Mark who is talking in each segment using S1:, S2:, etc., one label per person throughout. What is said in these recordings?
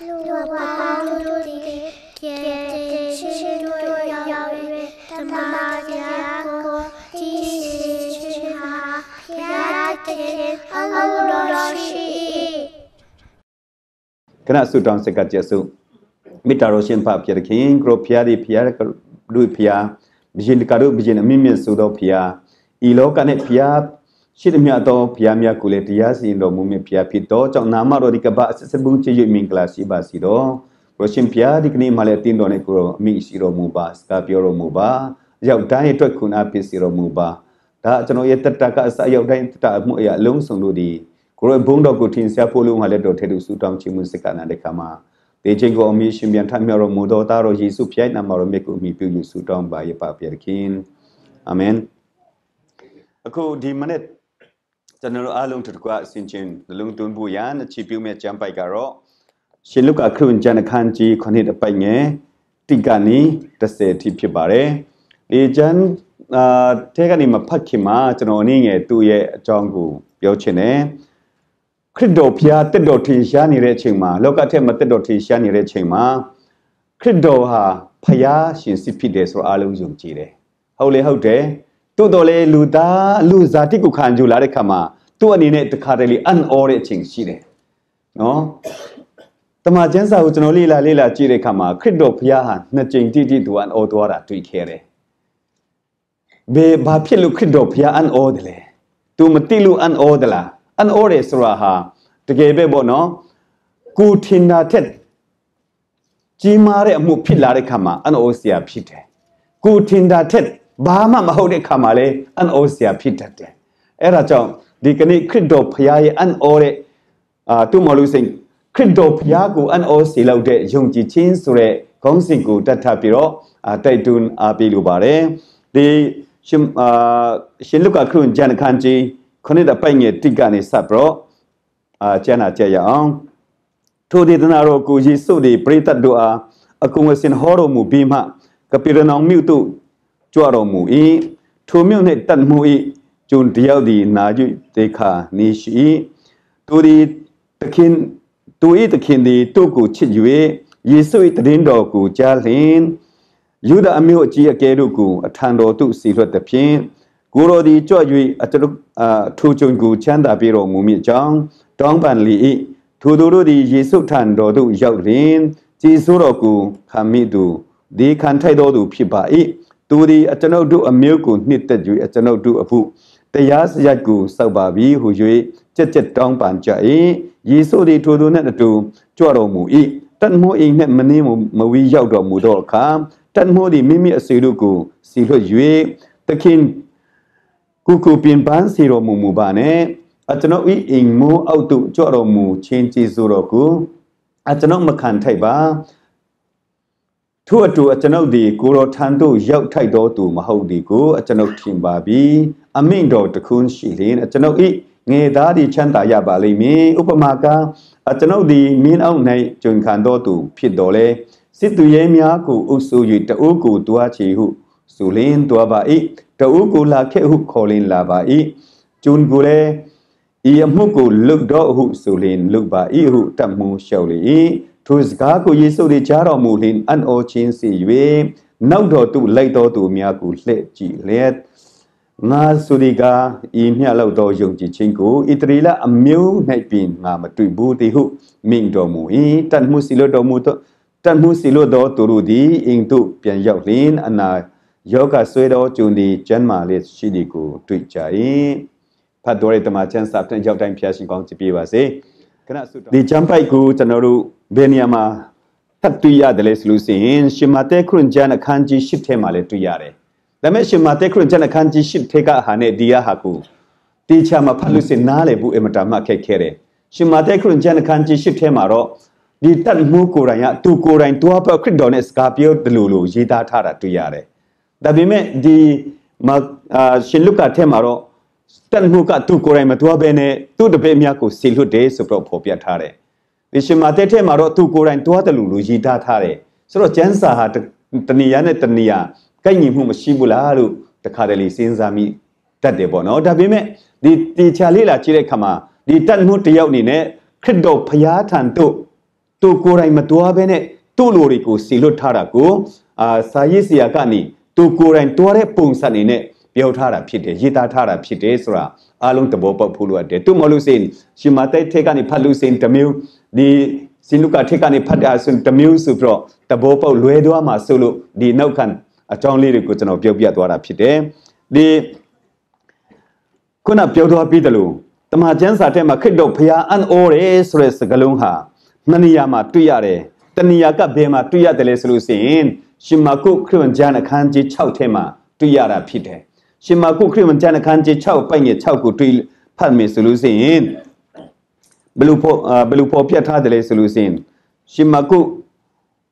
S1: 路巴路地给是多遥远，他妈家国地是哈，呀的阿罗西。
S2: ခဏဆုတောင်းစကကြဆုမေတ္တာတော်ရှင်ဖဖျက်ခင်ကရောဖျားဒီဖျားလူဖျားဘရင်ကရုဘရင်အမြင့်မြတ်ဆိုသောဖျားဤလောကနှင့်ဖျား ရှိသည်မြတ်သောဘုရားမြတ်ကိုလည်းတရားစီရင်တော်မူမည်ဘုရားဖြစ်သောကြောင့်နာမတော်ဒီကပ္ပအစစဘူးချေ၍မင်္ဂလာရှိပါစေသောဘုရှင်ဘုရားဒီကနေ့မှလည်းတင်းတော်နဲ့ကိုရောအမိရှိတော်မူပါစကားပြောတော်မူပါရောက်တိုင်းအတွက်ခုနာဖြစ်စေတော်မူပါဒါကျွန်တော်ရဲ့တတကအစရောက်တိုင်းတတအမှုအရာအလုံးစုံတို့ဒီကိုရောဘုံတော်ကိုထင်ရှားဖို့လုံးဟာလည်းတော်ထဲသူဆူတောင်းခြင်းမှုစကနာတဲ့ခါမှာတေခြင်းကိုအမိရှင်ပြန်ထမြော်တော်မူသောသားတော်ယေရှုဖျိုက်နာမတော်မြတ်ကိုအမိပြုယူဆူတောင်းပါရပါပြခင်အာမင်အခုဒီမနေ့ ကျွန်တော်အားလုံးတို့ကအစဉ်ချင်းနှလုံးသွင်းဖို့ရန်အချီပြုမဲ့ကျမ်းပိုက်ကတော့ရှင်လုကာခရစ်ဝင်ကျမ်းအခန်းကြီး9အပိုက်ငယ်တိကနေ30ထိဖြစ်ပါတယ်ဒီကျမ်းအာထဲကနေမဖတ်ခင်မှာကျွန်တော်အနေငယ်သူ့ရဲ့အကြောင်းကိုပြောချင်တယ်ခရစ်တော်ဖျားတက်တော်ထင်ရှားနေတဲ့အချိန်မှာလောကထက်မတက်တော်ထင်ရှားနေတဲ့အချိန်မှာခရစ်တော်ဟာဖျားရှင်စစ်ဖြစ်တယ်ဆိုတော့အားလုံးယုံကြည်တယ်ဟုတ်လေဟုတ်တယ် တိုးတော်လေလူသားလူဇာတိကိုခံကြလာတဲ့ခါမှာသူ့အနေနဲ့တခါတလေအန်အော်တဲ့အချိန်ရှိတယ်နော်တမန်ကျမ်းစာကိုကျွန်တော်လေ့လာလေ့လာကြည့်တဲ့အခါမှာခရစ်တော်ဘုရားဟာနှစ်ကြိမ်တိတိသူအန်အော်သွားတာတွေ့ခဲ့တယ်ဘယ်ဘာဖြစ်လို့ခရစ်တော်ဘုရားအန်အော်တယ်လဲသူမသိလို့အန်အော်တယ်လားအန်အော်ရဲဆိုတာဟာတကယ်ပဲပေါ့နော်ကိုထင်တာထက်ကြီးမားတဲ့အမှုဖြစ်လာတဲ့ခါမှာအန်အော်စရာဖြစ်တယ်ကိုထင်တာထက် ဘာမှမဟုတ်တဲ့ခါမှာလည်းအန်အော်စရာဖြစ်တတ်တယ်အဲ့ဒါကြောင့်ဒီကနေ့ခရစ်တော်ဖခင်ရဲ့အန်အော်တဲ့အာသူ့မလို့စိန်ခရစ်တော်ဖခင်ကိုအန်အော်စီလောက်တဲ့ယုံကြည်ခြင်းဆိုတဲ့ခေါင်းစဉ်ကိုတတ်ထပ်ပြီးတော့တိုက်တွန်းအားပေးလိုပါတယ်ဒီရှင်အာရှင်လုကာခရစ်ဂျန်ခန်ကြီးခုနှစ်တပိုင်ငယ်တိကနေစပ်ပြီးတော့အာကျမ်းနာကြရအောင်ထိုဒေသနာတော်ကိုယေရှုသည်ပရိသတ်တို့အားအကုငစင်ဟောတော်မူပြီးမှကပိရနောင်မြို့သို့ ကြွတော်မူ၏ထိုမြို့နှင့်တတ်မှု၏ကျွန်တယောက်သည်နာကျွတေခာနေရှိသူသည်တခင်သူ၏တခင်သည်သူ့ကိုချစ်၍ယေရှု၏တည်င်းတော်ကိုကြားလျင်ယူဒအမျိုးအကြီးအကဲတို့ကိုအထံတော်သို့စီလွှတ်သည်ဖြင့်ကိုတော်သည်ကြွ၍အတအထူကျွန်ကိုချမ်းသာပေးတော်မူမည်ကြောင်းတောင်းပန်လေ၏ထိုသူတို့သည်ယေရှုထံတော်သို့ရောက်လျင်ကြည်စိုးတော်ကိုခံမိသူဒီခံထိုက်တော်သူဖြစ်ပါ၏ သူသည်အကျွန်ုပ်တို့အမျိုးကိုနှစ်သက်၍အကျွန်ုပ်တို့အဖို့တရားစရိုက်ကိုစောက်ပါပြီဟု၍ကြက်ကြက်တောင်းပန်ကြ၏ယေရှုသည်ထိုသူနှင့်အတူကြွတော်မူ၏တတ်မိုးအိမ်နှင့်မနှင်းမဝီရောက်တော်မူသောအခါတတ်မိုးသည်မိမိအစေတို့ကိုစီလွှတ်၍သခင်ကုကုပင်ပန်းစီတော်မူမူပါနဲ့အကျွန်ုပ်ဤအိမ်မိုးအောက်သို့ကြွတော်မူခြင်းကျေးဇူးတော်ကိုအကျွန်ုပ်မခံထိုက်ပါ ထို့အတူအကျွန်ုပ်သည်ကိုတော်ထံသို့ရောက်ထိုက်တော်သူမဟုတ်သည်ကိုအကျွန်ုပ်ထင်ပါပြီအမိန့်တော်တခုရှိလျင်အကျွန်ုပ်ဤငယ်သားသည်ချမ်းသာရပါလိမ့်မည်ဥပမာကအကျွန်ုပ်သည်မင်းအောက်၌ကျွန်ခံတော်သူဖြစ်တော်လဲစစ်သူရဲများကိုအုပ်ဆို၍တအိုးကိုတွားချေဟုဆိုလျင်တွားပါ၏တအိုးကိုလာခဲ့ဟုခေါ်လျင်လာပါ၏ကျွန်ကိုလည်းဤအမှုကိုလုတ်တော့ဟုဆိုလျင်လုတ်ပါ၏ဟုတတ်မှုလျှောက်လေ၏ ထိုစကားကိုယေရှုသည်ကြားတော်မူလျင်အံ့ဩခြင်းစီ၍နောက်တော်သူလိုက်တော်သူများကိုလှည့်ကြည့်လျက်ငါဆိုဒီကဤမြတ်လောက်သောယုံကြည်ခြင်းကိုဣတရီလအမျိုး၌ပြင်ငါမတွေ့ဘူးတည်ဟုမိန့်တော်မူ၏တန်မှုစီလိုတော်မူသောတန်မှုစီလိုသောသူတို့သည်အင်သို့ပြန်ရောက်လျင်အနာယောဂဆွေတော်ကျုံသည်ကျမ်းမာလေးရှိသည်ကိုတွေ့ကြ၏ဖတ်တော်ရတမချမ်းစာပြန်ရောက်တိုင်းဖျားရှင်ကောင်းကြည်ပြပါစေခဏဆုတောင်းဒီကျမ်းပိုက်ကိုကျွန်တော်တို့ ဘယ်နေရာမှာဖတ်တွေ့ရတယ်လဲဆိုလို့ရှိရင်ရှင်မတဲခရစ်ကျမ်းအခန်းကြီး၈ထဲမှာလည်းတွေ့ရတယ်။ဒါပေမဲ့ရှင်မတဲခရစ်ကျမ်းအခန်းကြီး၈ထဲကဟာနဲ့ဒီရဟာကိုတေချာမှာဖတ်လို့စင်နားလေဘူးအမတာမှခက်ခဲတယ်။ရှင်မတဲခရစ်ကျမ်းအခန်းကြီး၈ထဲမှာတော့ဒီတတ်မှုကိုယ်တိုင်ကသူကိုယ်တိုင်တွားပခရစ်တော်နဲ့စကားပြောတယ်လို့လို့ရေးသားထားတာတွေ့ရတယ်။ဒါပေမဲ့ဒီမအာရှင်လုကာထဲမှာတော့တတ်မှုကသူကိုယ်တိုင်မတွားဘဲနဲ့သူ့တပည့်များကိုစီလွတ်တယ်ဆိုတော့ဖော်ပြထားတယ်။ ဒီရှင်မာတက်ထဲမှာတော့သူကိုယ်တိုင်တွားတယ်လို့လို့ရေးသားထားတယ်။ဆိုတော့ကျမ်းစာဟာတဏှာနဲ့တဏှာကိုက်ညီမှုမရှိဘူးလားလို့တခါတလေစဉ်းစားမိတတ်တယ်ပေါ့နော်ဒါပေမဲ့ဒီတေချာလေးလာကြည့်တဲ့အခါမှာဒီတတ်မှုတယောက်အနေနဲ့ခရစ်တော်ဖျားထံတို့သူကိုယ်တိုင်မတွားဘဲနဲ့သူ့လိုတွေကိုစီလွတ်ထားတာကိုအာစာရေးဆရာကနေသူကိုယ်တိုင်တွားတဲ့ပုံစံနေနဲ့ပြောထားတာဖြစ်တယ်ရေးသားထားတာဖြစ်တယ်ဆိုတာအားလုံးသဘောပေါက်ဖို့လိုအပ်တယ်သူမလို့စင်ရှင်မတဲ့ထက်ကနေဖတ်လို့စင်တမျိုး ဒီစင်လူကထက်ကနေဖတ်တာဆိုတမျိုးဆိုပြီးတော့သဘောပေါက်လွဲသွားမှာဆိုလို့ဒီနောက်ခံအကြောင်းလေးတွေကိုကျွန်တော်ပြောပြသွားတာဖြစ်တယ်ဒီခုနပြောသွားပြီးတယ်လို့တမန်ကျမ်းစာထဲမှာခရစ်တော်ဖျားအံ့ဩတယ်ဆိုတဲ့စကားလုံးဟာနှစ်နေရာမှာတွေ့ရတယ်တနေရာကဘယ်မှာတွေ့ရတယ်လဲဆိုလို့ရှိရင်ရှင်မာကုခရစ်ဝင်ကျမ်းအခန်းကြီး6ထဲမှာတွေ့ရတာဖြစ်တယ်ရှင်မာကုခရစ်ဝင်ကျမ်းအခန်းကြီး6ပိုက်ငယ်6ကိုတွေ့ဖတ်မယ်ဆိုလို့ရှိရင် ဘလူဖောဘလူဖောပြတ်ထားတယ်လေဆိုလို့ရှိရင်ရှင်မာကု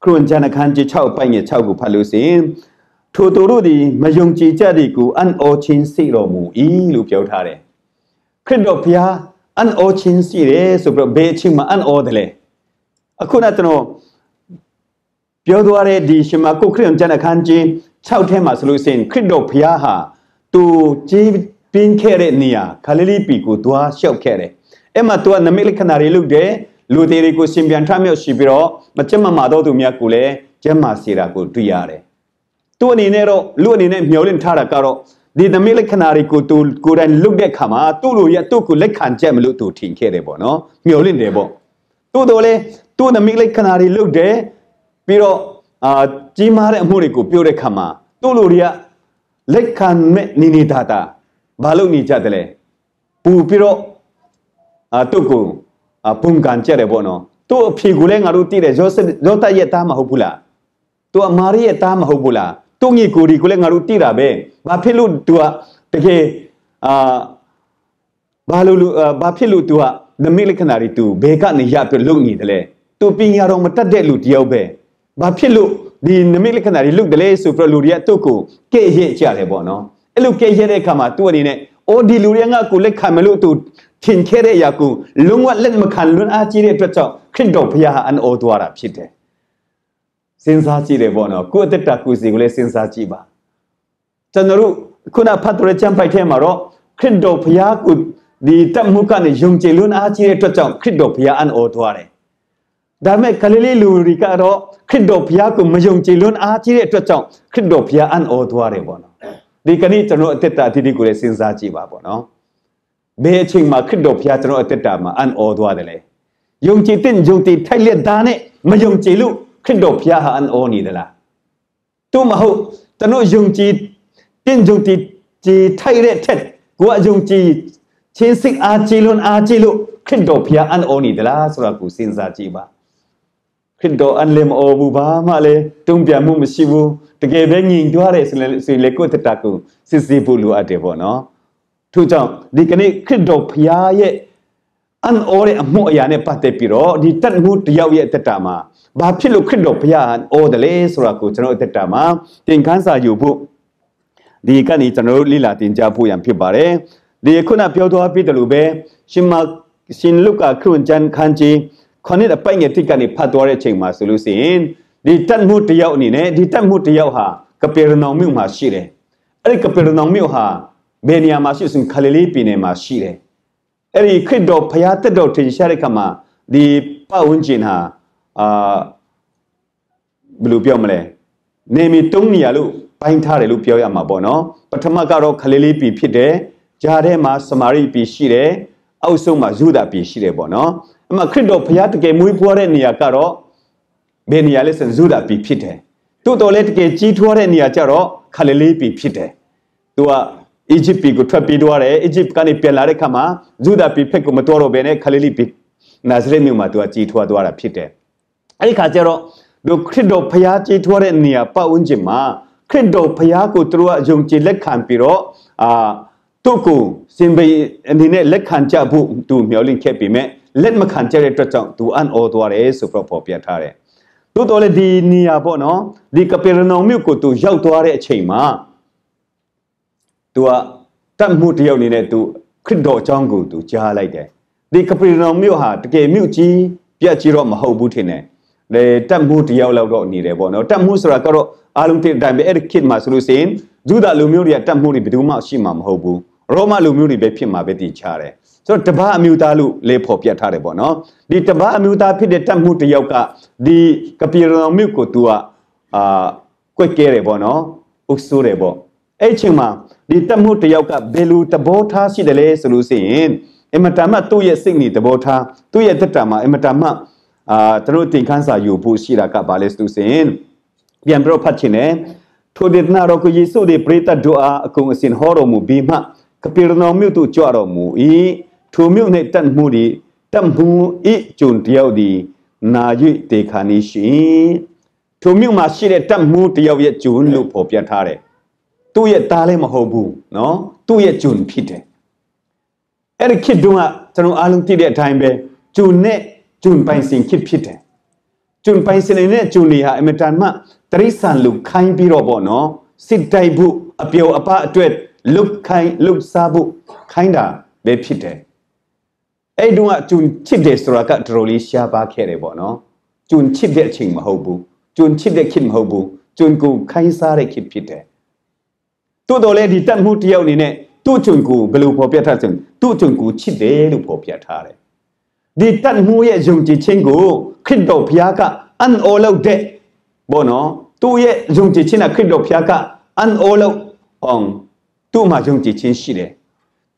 S2: ခရစ်ဝင်ကျမ်းအခန်းကြီး6ပိုက်ငယ်6ကိုဖတ်လို့ရှိရင်ထိုသူတို့သည်မယုံကြည်ကြသည်ကိုအံ့ဩခြင်းစိတ်တော်မူ၏လို့ပြောထားတယ်ခရစ်တော်ဘုရားအံ့ဩခြင်းရှိတယ်ဆိုပြီးတော့ဘယ်အချိန်မှအံ့ဩတယ်လဲအခုနကကျွန်တော်ပြောသွားတဲ့ဒီရှမာကုခရစ်ယာန်ကျမ်းအခန်းကြီး6ထဲမှာဆိုလို့ရှိရင်ခရစ်တော်ဘုရားဟာသူကြီးပင်းခဲ့တဲ့နေရာခါလီလီပီကိုသွားလျှောက်ခဲ့တယ် အဲ့မှာသူကနမိတ်လက္ခဏာတွေလုပ်တယ်လူသေးတွေကိုရှင်ပြန်ထမြောက်ရှိပြီးတော့မကျမမာတော့သူများကိုလည်းကျမ်းမာစေတာကိုတွေ့ရတယ်သူအနေနဲ့တော့လူအနေနဲ့မျှော်လင့်ထားတာကတော့ဒီနမိတ်လက္ခဏာတွေကိုသူကိုယ်တိုင်လုပ်တဲ့ခါမှာသူ့လိုရသူ့ကိုလက်ခံချက်မလို့သူထင်ခဲ့တယ်ပေါ့နော်မျှော်လင့်တယ်ပေါ့သို့တော်လည်းသူ့နမိတ်လက္ခဏာတွေလုပ်တယ်ပြီးတော့အာကြီးမားတဲ့အမှုတွေကိုပြောတဲ့ခါမှာသူ့လိုတွေကလက်ခံမဲ့နေနေတာတာဘာလို့နေကြတယ်လဲပူပြီးတော့ အာသူ့ကိုအပုံကန်ကြတယ်ပေါ့နော်သူ့အဖေကိုလည်းငါတို့သိတယ်ယောဆက်ယောတရဲ့သားမဟုတ်ဘူးလားသူအမာရီရဲ့သားမဟုတ်ဘူးလားသူ့ညီကိုဒီကိုလည်းငါတို့သိတာပဲဘာဖြစ်လို့သူကတကယ်အာဘာလို့ဘာဖြစ်လို့ तू ကနမိတ်လက္ခဏာတွေ तू ဘယ်ကနေရပြလုံနေတယ်လဲ तू ပညာတော်မတတ်တဲ့လူတယောက်ပဲဘာဖြစ်လို့ဒီနမိတ်လက္ခဏာတွေလုတ်တယ်လဲဆိုပြီးတော့လူတွေကသူ့ကိုကဲ့ရဲ့ကြတယ်ပေါ့နော်အဲ့လိုကဲ့ရဲ့တဲ့အခါမှာ तू အနေနဲ့ အော်ဒီလူတွေကငါကိုလက်ခံမလို့ तू ထင်ခဲ့တဲ့အရာကိုလုံးဝလက်မခံလွန်းအားကြီးတဲ့အတွက်ကြောင့်ခရစ်တော်ဘုရားဟာအန်အောသွားတာဖြစ်တယ်စဉ်းစားကြည့်တယ်ပေါ့နော်ကိုယ့်အသက်တာကိုယ်စီကိုလည်းစဉ်းစားကြည့်ပါကျွန်တော်တို့ခုနဖတ်တဲ့ချမ်းပိုက်ထဲမှာတော့ခရစ်တော်ဘုရားကိုဒီတတ်မှုကနေယုံကြည်လွန်းအားကြီးတဲ့အတွက်ကြောင့်ခရစ်တော်ဘုရားအန်အောသွားတယ်ဒါပေမဲ့ကလေးလေးလူတွေကတော့ခရစ်တော်ဘုရားကိုမယုံကြည်လွန်းအားကြီးတဲ့အတွက်ကြောင့်ခရစ်တော်ဘုရားအန်အောသွားတယ်ပေါ့နော် ဒီကနေ့ကျွန်တော်အသက်တာအတိအကိုလည်းစဉ်းစားကြည့်ပါပေါ့နော်ဘယ်အချိန်မှာခရစ်တော်ဘုရားကျွန်တော်အသက်တာမှာအန်အောသွားတယ်လဲယုံကြည်တဲ့ယုံကြည်ထိုက်လက်သားနဲ့မယုံကြည်လို့ခရစ်တော်ဘုရားဟာအန်အောနေသလားသူမဟုတ်ကျွန်တော်ယုံကြည်တဲ့ယုံကြည်ကြည်ထိုက်တဲ့ထက်ကိုယ်အယုံကြည်ချင်းစိတ်အားကြည်လွန်အားကြည်လို့ခရစ်တော်ဘုရားအန်အောနေသလားဆိုတာကိုစဉ်းစားကြည့်ပါ ခရစ်တော်အန်လင်မအောဘူးဘာမှလည်းတုံ့ပြန်မှုမရှိဘူးတကယ်ပဲညီကြွားတယ်ဆိုရင်ဆိုရင်လေကိုယ့်တတကူစစ်စစ်ဖို့လိုအပ်တယ်ပေါ့နော်ထို့ကြောင့်ဒီကနေ့ခရစ်တော်ဘုရားရဲ့အန်အောတဲ့အမှုအရာနဲ့ပတ်သက်ပြီးတော့ဒီတတ်မှုတယောက်ရဲ့တက်တာမှာဘာဖြစ်လို့ခရစ်တော်ဘုရားအော်တယ်လဲဆိုတာကိုကျွန်တော်တက်တာမှာသင်ခန်းစာယူဖို့ဒီကနေကျွန်တော်တို့လေ့လာသင်ကြားဖို့ရန်ဖြစ်ပါတယ်ဒီခုနပြောသွားပြီးတယ်လို့ပဲရှင်မရှင်လုကာခရစ်ကျမ်းခန်းကြီး ခொနစ်အပိုင်ငယ်တိကနေဖတ်သွားတဲ့အချိန်မှာဆိုလို့ရှိရင်ဒီတတ်မှုတယောက်အနေနဲ့ဒီတတ်မှုတယောက်ဟာကပေရနောင်မြို့မှာရှိတယ်အဲ့ဒီကပေရနောင်မြို့ဟာဘယ်နေရာမှာရှိစဉ်ခါလီလီပြည်နယ်မှာရှိတယ်အဲ့ဒီခရစ်တော်ဖျားတက်တော်ထင်ရှားတဲ့ခါမှာဒီပတ်ဝန်းကျင်ဟာအာဘယ်လိုပြောမလဲနေမီတုံးနေရလို့ပိုင်းထားတယ်လို့ပြောရမှာပေါ့နော်ပထမကတော့ခလေးလေးပြည်ဖြစ်တယ်ဂျားထဲမှာစမာရိပြည်ရှိတယ်အောက်ဆုံးမှာယူဒာပြည်ရှိတယ်ပေါ့နော် အမှခရစ်တော်ဘုရားတကယ်မွေးဖွားတဲ့နေရာကတော့ဘယ်နေရာလဲဆိုယူဒာပြည်ဖြစ်တယ်တိုးတော်လည်းတကယ်ကြီးထွားတဲ့နေရာကျတော့ခလေးလေးပြည်ဖြစ်တယ်သူကအီဂျစ်ပြည်ကိုထွက်ပြေးသွားတယ်အီဂျစ်ကနေပြန်လာတဲ့ခါမှာယူဒာပြည်ဖက်ကိုမတော်တော့ဘဲနဲ့ခလေးလေးပြည်နာဇရက်မြို့မှာသူကကြီးထွားသွားတာဖြစ်တယ်အဲ့ဒီခါကျတော့ဒုခရစ်တော်ဘုရားကြီးထွားတဲ့နေရာပတ်ဝန်းကျင်မှာခရစ်တော်ဘုရားကိုသူတို့ကယုံကြည်လက်ခံပြီးတော့အာသူ့ကိုစင်ပေအနေနဲ့လက်ခံကြဖို့သူမျှော်လင့်ခဲ့ပေမဲ့ လက်မခံကြတဲ့အတွက်ကြောင့်သူအန်အော်သွားတယ်ဆိုပြီးပေါ်ပြထားတယ်။သို့တော်လည်းဒီနေရာပေါ့နော်ဒီကပေရနောင်မြို့ကိုသူရောက်သွားတဲ့အချိန်မှာသူကတတ်မှုတယောက်အနေနဲ့သူခရစ်တော်အကြောင်းကိုသူကြားလိုက်တယ်။ဒီကပေရနောင်မြို့ဟာတကယ်မြို့ကြီးပြတ်ကြီးတော့မဟုတ်ဘူးထင်တယ်။လေတတ်မှုတယောက်လောက်တော့နေတယ်ပေါ့နော်။တတ်မှုဆိုတာကတော့အားလုံးတဲ့အတိုင်းပဲအဲ့ဒီခေတ်မှာဆိုလို့ရှိရင်ဂျူဒလူမျိုးတွေကတတ်မှုတွေဘယ်သူမှရှိမှာမဟုတ်ဘူးရောမလူမျိုးတွေပဲဖြစ်မှာပဲတည်ချတယ် ဆိုတော့တပားအမျိုးသားလို့လေဖော်ပြထားတယ်ပေါ့နော်ဒီတပားအမျိုးသားဖြစ်တဲ့တတ်မှုတစ်ယောက်ကဒီကပီရောမြို့ကို तू อ่ะအာကွက်ကဲတယ်ပေါ့နော်ဥဆိုးတယ်ပေါ့အဲ့ချိန်မှာဒီတတ်မှုတစ်ယောက်ကဘယ်လိုသဘောထားရှိတယ်လဲဆိုလို့ရှိရင်အမတမသူ့ရဲ့စိတ်နေသဘောထားသူ့ရဲ့တက်တာမှာအမတမအာတို့တင်ခန်းစာယူဖို့ရှိတာကဘာလဲဆိုလို့ရှိရင်ပြန်ပြီးတော့ဖတ်ချင်တယ်ထိုဒေသနာတော်ကိုယေရှုရဲ့ပရိသတ်တို့အားအကုန်အစင်ဟောတော်မူပြီးမှကပေရနောမြို့သို့ကြွတော်မူ၏ ထိုမြို့၌တတ်မှုဒီတတ်မှုဤဂျုံတယောက်ဒီနာ၍တေခါနေရှိထိုမြို့မှာရှိတဲ့တတ်မှုတယောက်ရဲ့ဂျုံလို့ဖော်ပြထားတယ်သူ့ရဲ့သားလည်းမဟုတ်ဘူးเนาะသူ့ရဲ့ဂျုံဖြစ်တယ်အဲ့ဒီခေတ်တုန်းကကျွန်တော်အားလုံးသိတဲ့အတိုင်းပဲဂျုံနဲ့ဂျုံပိုင်စင်ခေတ်ဖြစ်တယ်ဂျုံပိုင်စင်နဲ့ဂျုံနေဟာအမတန်မှတရိษံလူခိုင်းပြီးတော့ပေါ့နော်စစ်တိုက်ဖို့အပျော်အပအတွက်လုတ်ခိုင်းလုတ်စားဖို့ခိုင်းတာပဲဖြစ်တယ် အဲ့တုန်းကဂျုံချစ်တယ်ဆိုတာကတော်တော်လေးရှားပါခဲ့တယ်ပေါ့နော်ဂျုံချစ်တဲ့အချိန်မဟုတ်ဘူးဂျုံချစ်တဲ့ခေတ်မဟုတ်ဘူးဂျုံကိုခိုင်းစားတဲ့ခေတ်ဖြစ်တယ်တိုးတော်လဲဒီတတ်မှုတယောက်အနေနဲ့သူ့ဂျုံကိုဘယ်လိုဖော်ပြထားဆိုသူ့ဂျုံကိုချစ်တယ်လို့ဖော်ပြထားတယ်ဒီတတ်မှုရဲ့ယုံကြည်ခြင်းကိုခရစ်တော်ဘုရားကအန်အော်လောက်တဲ့ဘောနော်သူ့ရဲ့ယုံကြည်ခြင်းကခရစ်တော်ဘုရားကအန်အော်လောက်အောင်သူ့မှာယုံကြည်ခြင်းရှိတယ်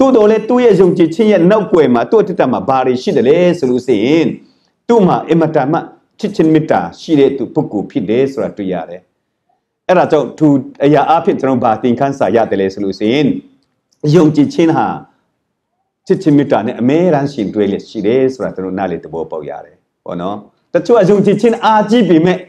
S2: သူ့တော်လဲသူ့ရဲ့ယုံကြည်ခြင်းရဲ့နောက်ွယ်မှာသူ့အတ္တမှာဘာတွေရှိတယ်လဲဆိုလို့ရှိရင်သူ့မှာအမတန်မှချစ်ချင်းမေတ္တာရှိတဲ့သူပုဂ္ဂိုလ်ဖြစ်တယ်ဆိုတာတွေ့ရတယ်အဲ့ဒါကြောင့်သူအရာအဖြစ်ကျွန်တော်ဘာသင်ခန်းစာရတယ်လဲဆိုလို့ရှိရင်ယုံကြည်ခြင်းဟာချစ်ချင်းမေတ္တာနဲ့အမဲရန်ရှင်တွဲလက်ရှိတယ်ဆိုတာကျွန်တော်နားလေသဘောပေါက်ရတယ်ပေါ့နော်တချို့အယုံကြည်ခြင်းအားကြီးပေမဲ့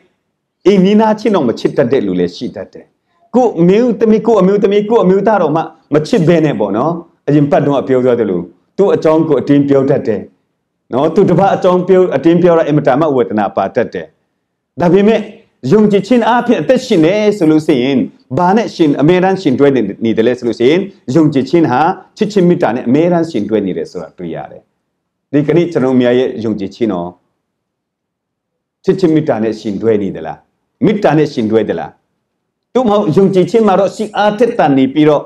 S2: အိမ်နီးနားချင်းတော့မချစ်တတ်တဲ့လူလည်းရှိတတ်တယ်ကိုအမျိုးသမီးကိုအမျိုးသမီးကိုအမျိုးသားတော်မှမချစ်ဘဲနဲ့ပေါ့နော် အရင်ပတ်တော့ပြောပြောတယ်လို့သူ့အကြောင်းကိုအတင်းပြောတတ်တယ်နော်သူတစ်ပတ်အကြောင်းပြောအတင်းပြောတာအင်မတန်မှဝေဒနာပါတတ်တယ်ဒါပေမဲ့ယုံကြည်ခြင်းအဖြစ်အသက်ရှင်နေဆိုလို့ရှိရင်ဘာနဲ့ရှင်အမေရန်ရှင်တွဲနေတယ်လဲဆိုလို့ရှိရင်ယုံကြည်ခြင်းဟာချစ်ချင်းမေတ္တာနဲ့အမေရန်ရှင်တွဲနေတယ်ဆိုတာတွေ့ရတယ်ဒီကနေ့ကျွန်တော်များရဲ့ယုံကြည်ခြင်းတော့ချစ်ချင်းမေတ္တာနဲ့ရှင်တွဲနေသလားမေတ္တာနဲ့ရှင်တွဲသလားတို့မဟုတ်ယုံကြည်ခြင်းမှာတော့စိတ်အားထက်တန်နေပြီးတော့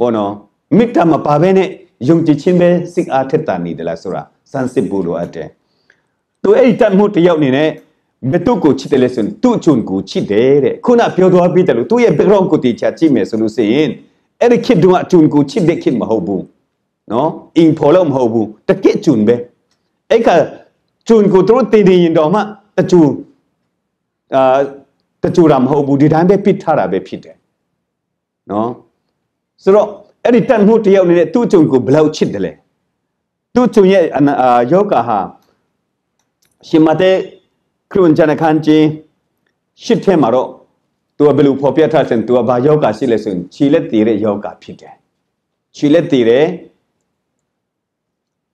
S2: ဘောနော် မေတ္တာမပါဘဲနဲ့ယုံကြည်ခြင်းပဲစိတ်အားထက်တန်နေသလားဆိုတာစမ်းစစ်ဖို့လိုအပ်တယ်သူအဲ့ဒီတတ်မှုတယောက်နေနဲ့ဘယ်သူကိုချစ်တယ်လဲဆိုရင်သူ့ချွန်ကိုချစ်တယ်တဲ့ခုနပြောသွားပြီးတယ်လို့သူ့ရဲ့ background ကိုတည်ချကြည့်မယ်ဆိုလို့ရှိရင်အဲ့ဒီခေတ်တုန်းကအချွန်ကိုချစ်တဲ့ခေတ်မဟုတ်ဘူးနော်အင်ဖော်လို့မဟုတ်ဘူးတကယ့်ချွန်ပဲအဲ့ကချွန်ကိုတို့တည်တည်ရင်တော့မှတချူအာတချူတာမဟုတ်ဘူးဒီတိုင်းပဲပစ်ထားတာပဲဖြစ်တယ်နော်ဆိုတော့ အဲ့ဒီတန်မှုတယောက်နေတဲ့သူ့ချွန်ကိုဘယ်လောက်ချစ်တယ်လဲသူ့ချွန်ရဲ့ယောဂဟာရှင်မတဲ့ခရုန်ဂျန်ခန်ကြီးရှစ်ထဲမှာတော့သူကဘယ်လိုဖော်ပြထားစင်သူကဘာယောဂရှိလဲဆိုရင်ခြေလက်တည်တဲ့ယောဂဖြစ်တယ်ခြေလက်တည်တယ်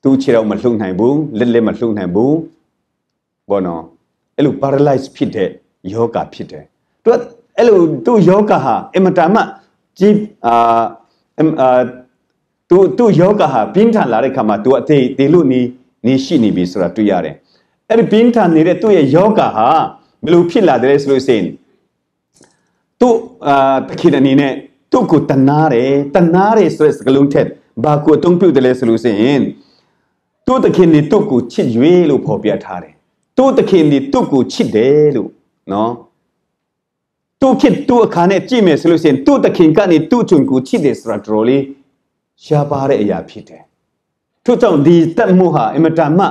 S2: သူခြေတော့မလှုပ်နိုင်ဘူးလက်လက်မလှုပ်နိုင်ဘူးဘောနော်အဲ့လို paralyze ဖြစ်တဲ့ယောဂဖြစ်တယ်သူကအဲ့လိုသူ့ယောဂဟာအင်မတန်မှကြီးအာအာ သူသူ့ယောဂဟာပြင်းထန်လာတဲ့ခါမှာသူအသေးသေးလို့နေနေရှိနေပြီဆိုတာတွေ့ရတယ်အဲ့ဒီပြင်းထန်နေတဲ့သူ့ရဲ့ယောဂဟာဘယ်လိုဖြစ်လာတယ်ဆိုလို့ရှိရင်သူ့အာတခိအနေနဲ့သူ့ကိုတနာတယ်တနာတယ်ဆိုတဲ့စကားလုံးထက်ဘာကိုအသုံးပြုတယ်လဲဆိုလို့ရှိရင်သူ့တခင်နေသူ့ကိုချစ်ရွေးလို့ဖော်ပြထားတယ်သူ့တခင်နေသူ့ကိုချစ်တယ်လို့နော် သူ့ခင်သူ့အခါနဲ့ကြည့်မယ်ဆိုလို့ရှိရင်သူ့တခင်ကနေသူ့ချွန်ကိုချစ်တယ်ဆိုတာတော်လေးရှားပါတဲ့အရာဖြစ်တယ်ထို့ကြောင့်ဒီတတ်မှုဟာအင်မတန်မှ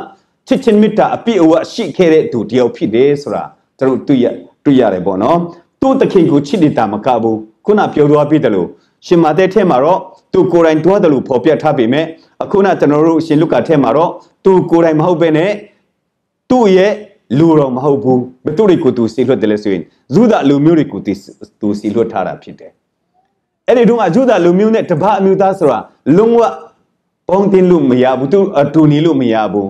S2: ချစ်ချင်းမေတ္တာအပြည့်အဝရှိခဲ့တဲ့သူတယောက်ဖြစ်တယ်ဆိုတာကျွန်တော်တွေ့ရတွေ့ရတယ်ပေါ့နော်သူ့တခင်ကိုချစ်နေတာမကဘူးခုနပြောသွားပြီးတယ်လို့ရှင်မာသဲထဲမှာတော့သူကိုယ်တိုင်တွားတယ်လို့ဖော်ပြထားပေမဲ့အခုနကျွန်တော်တို့ရှင်လုကာထဲမှာတော့သူကိုယ်တိုင်မဟုတ်ပဲနဲ့သူ့ရဲ့လူတော်မဟုတ်ဘူးဘသူတွေကိုသူစီလွတ်တယ်လဲဆိုရင် ဇုဒလူမျိုးတွေကိုသူစီလွတ်ထားတာဖြစ်တယ်အဲ့ဒီတော့အဇုဒလူမျိုးနဲ့တပအမျိုးသားဆိုတာလုံးဝပေါင်းတင်လို့မရဘူးသူအတူနေလို့မရဘူး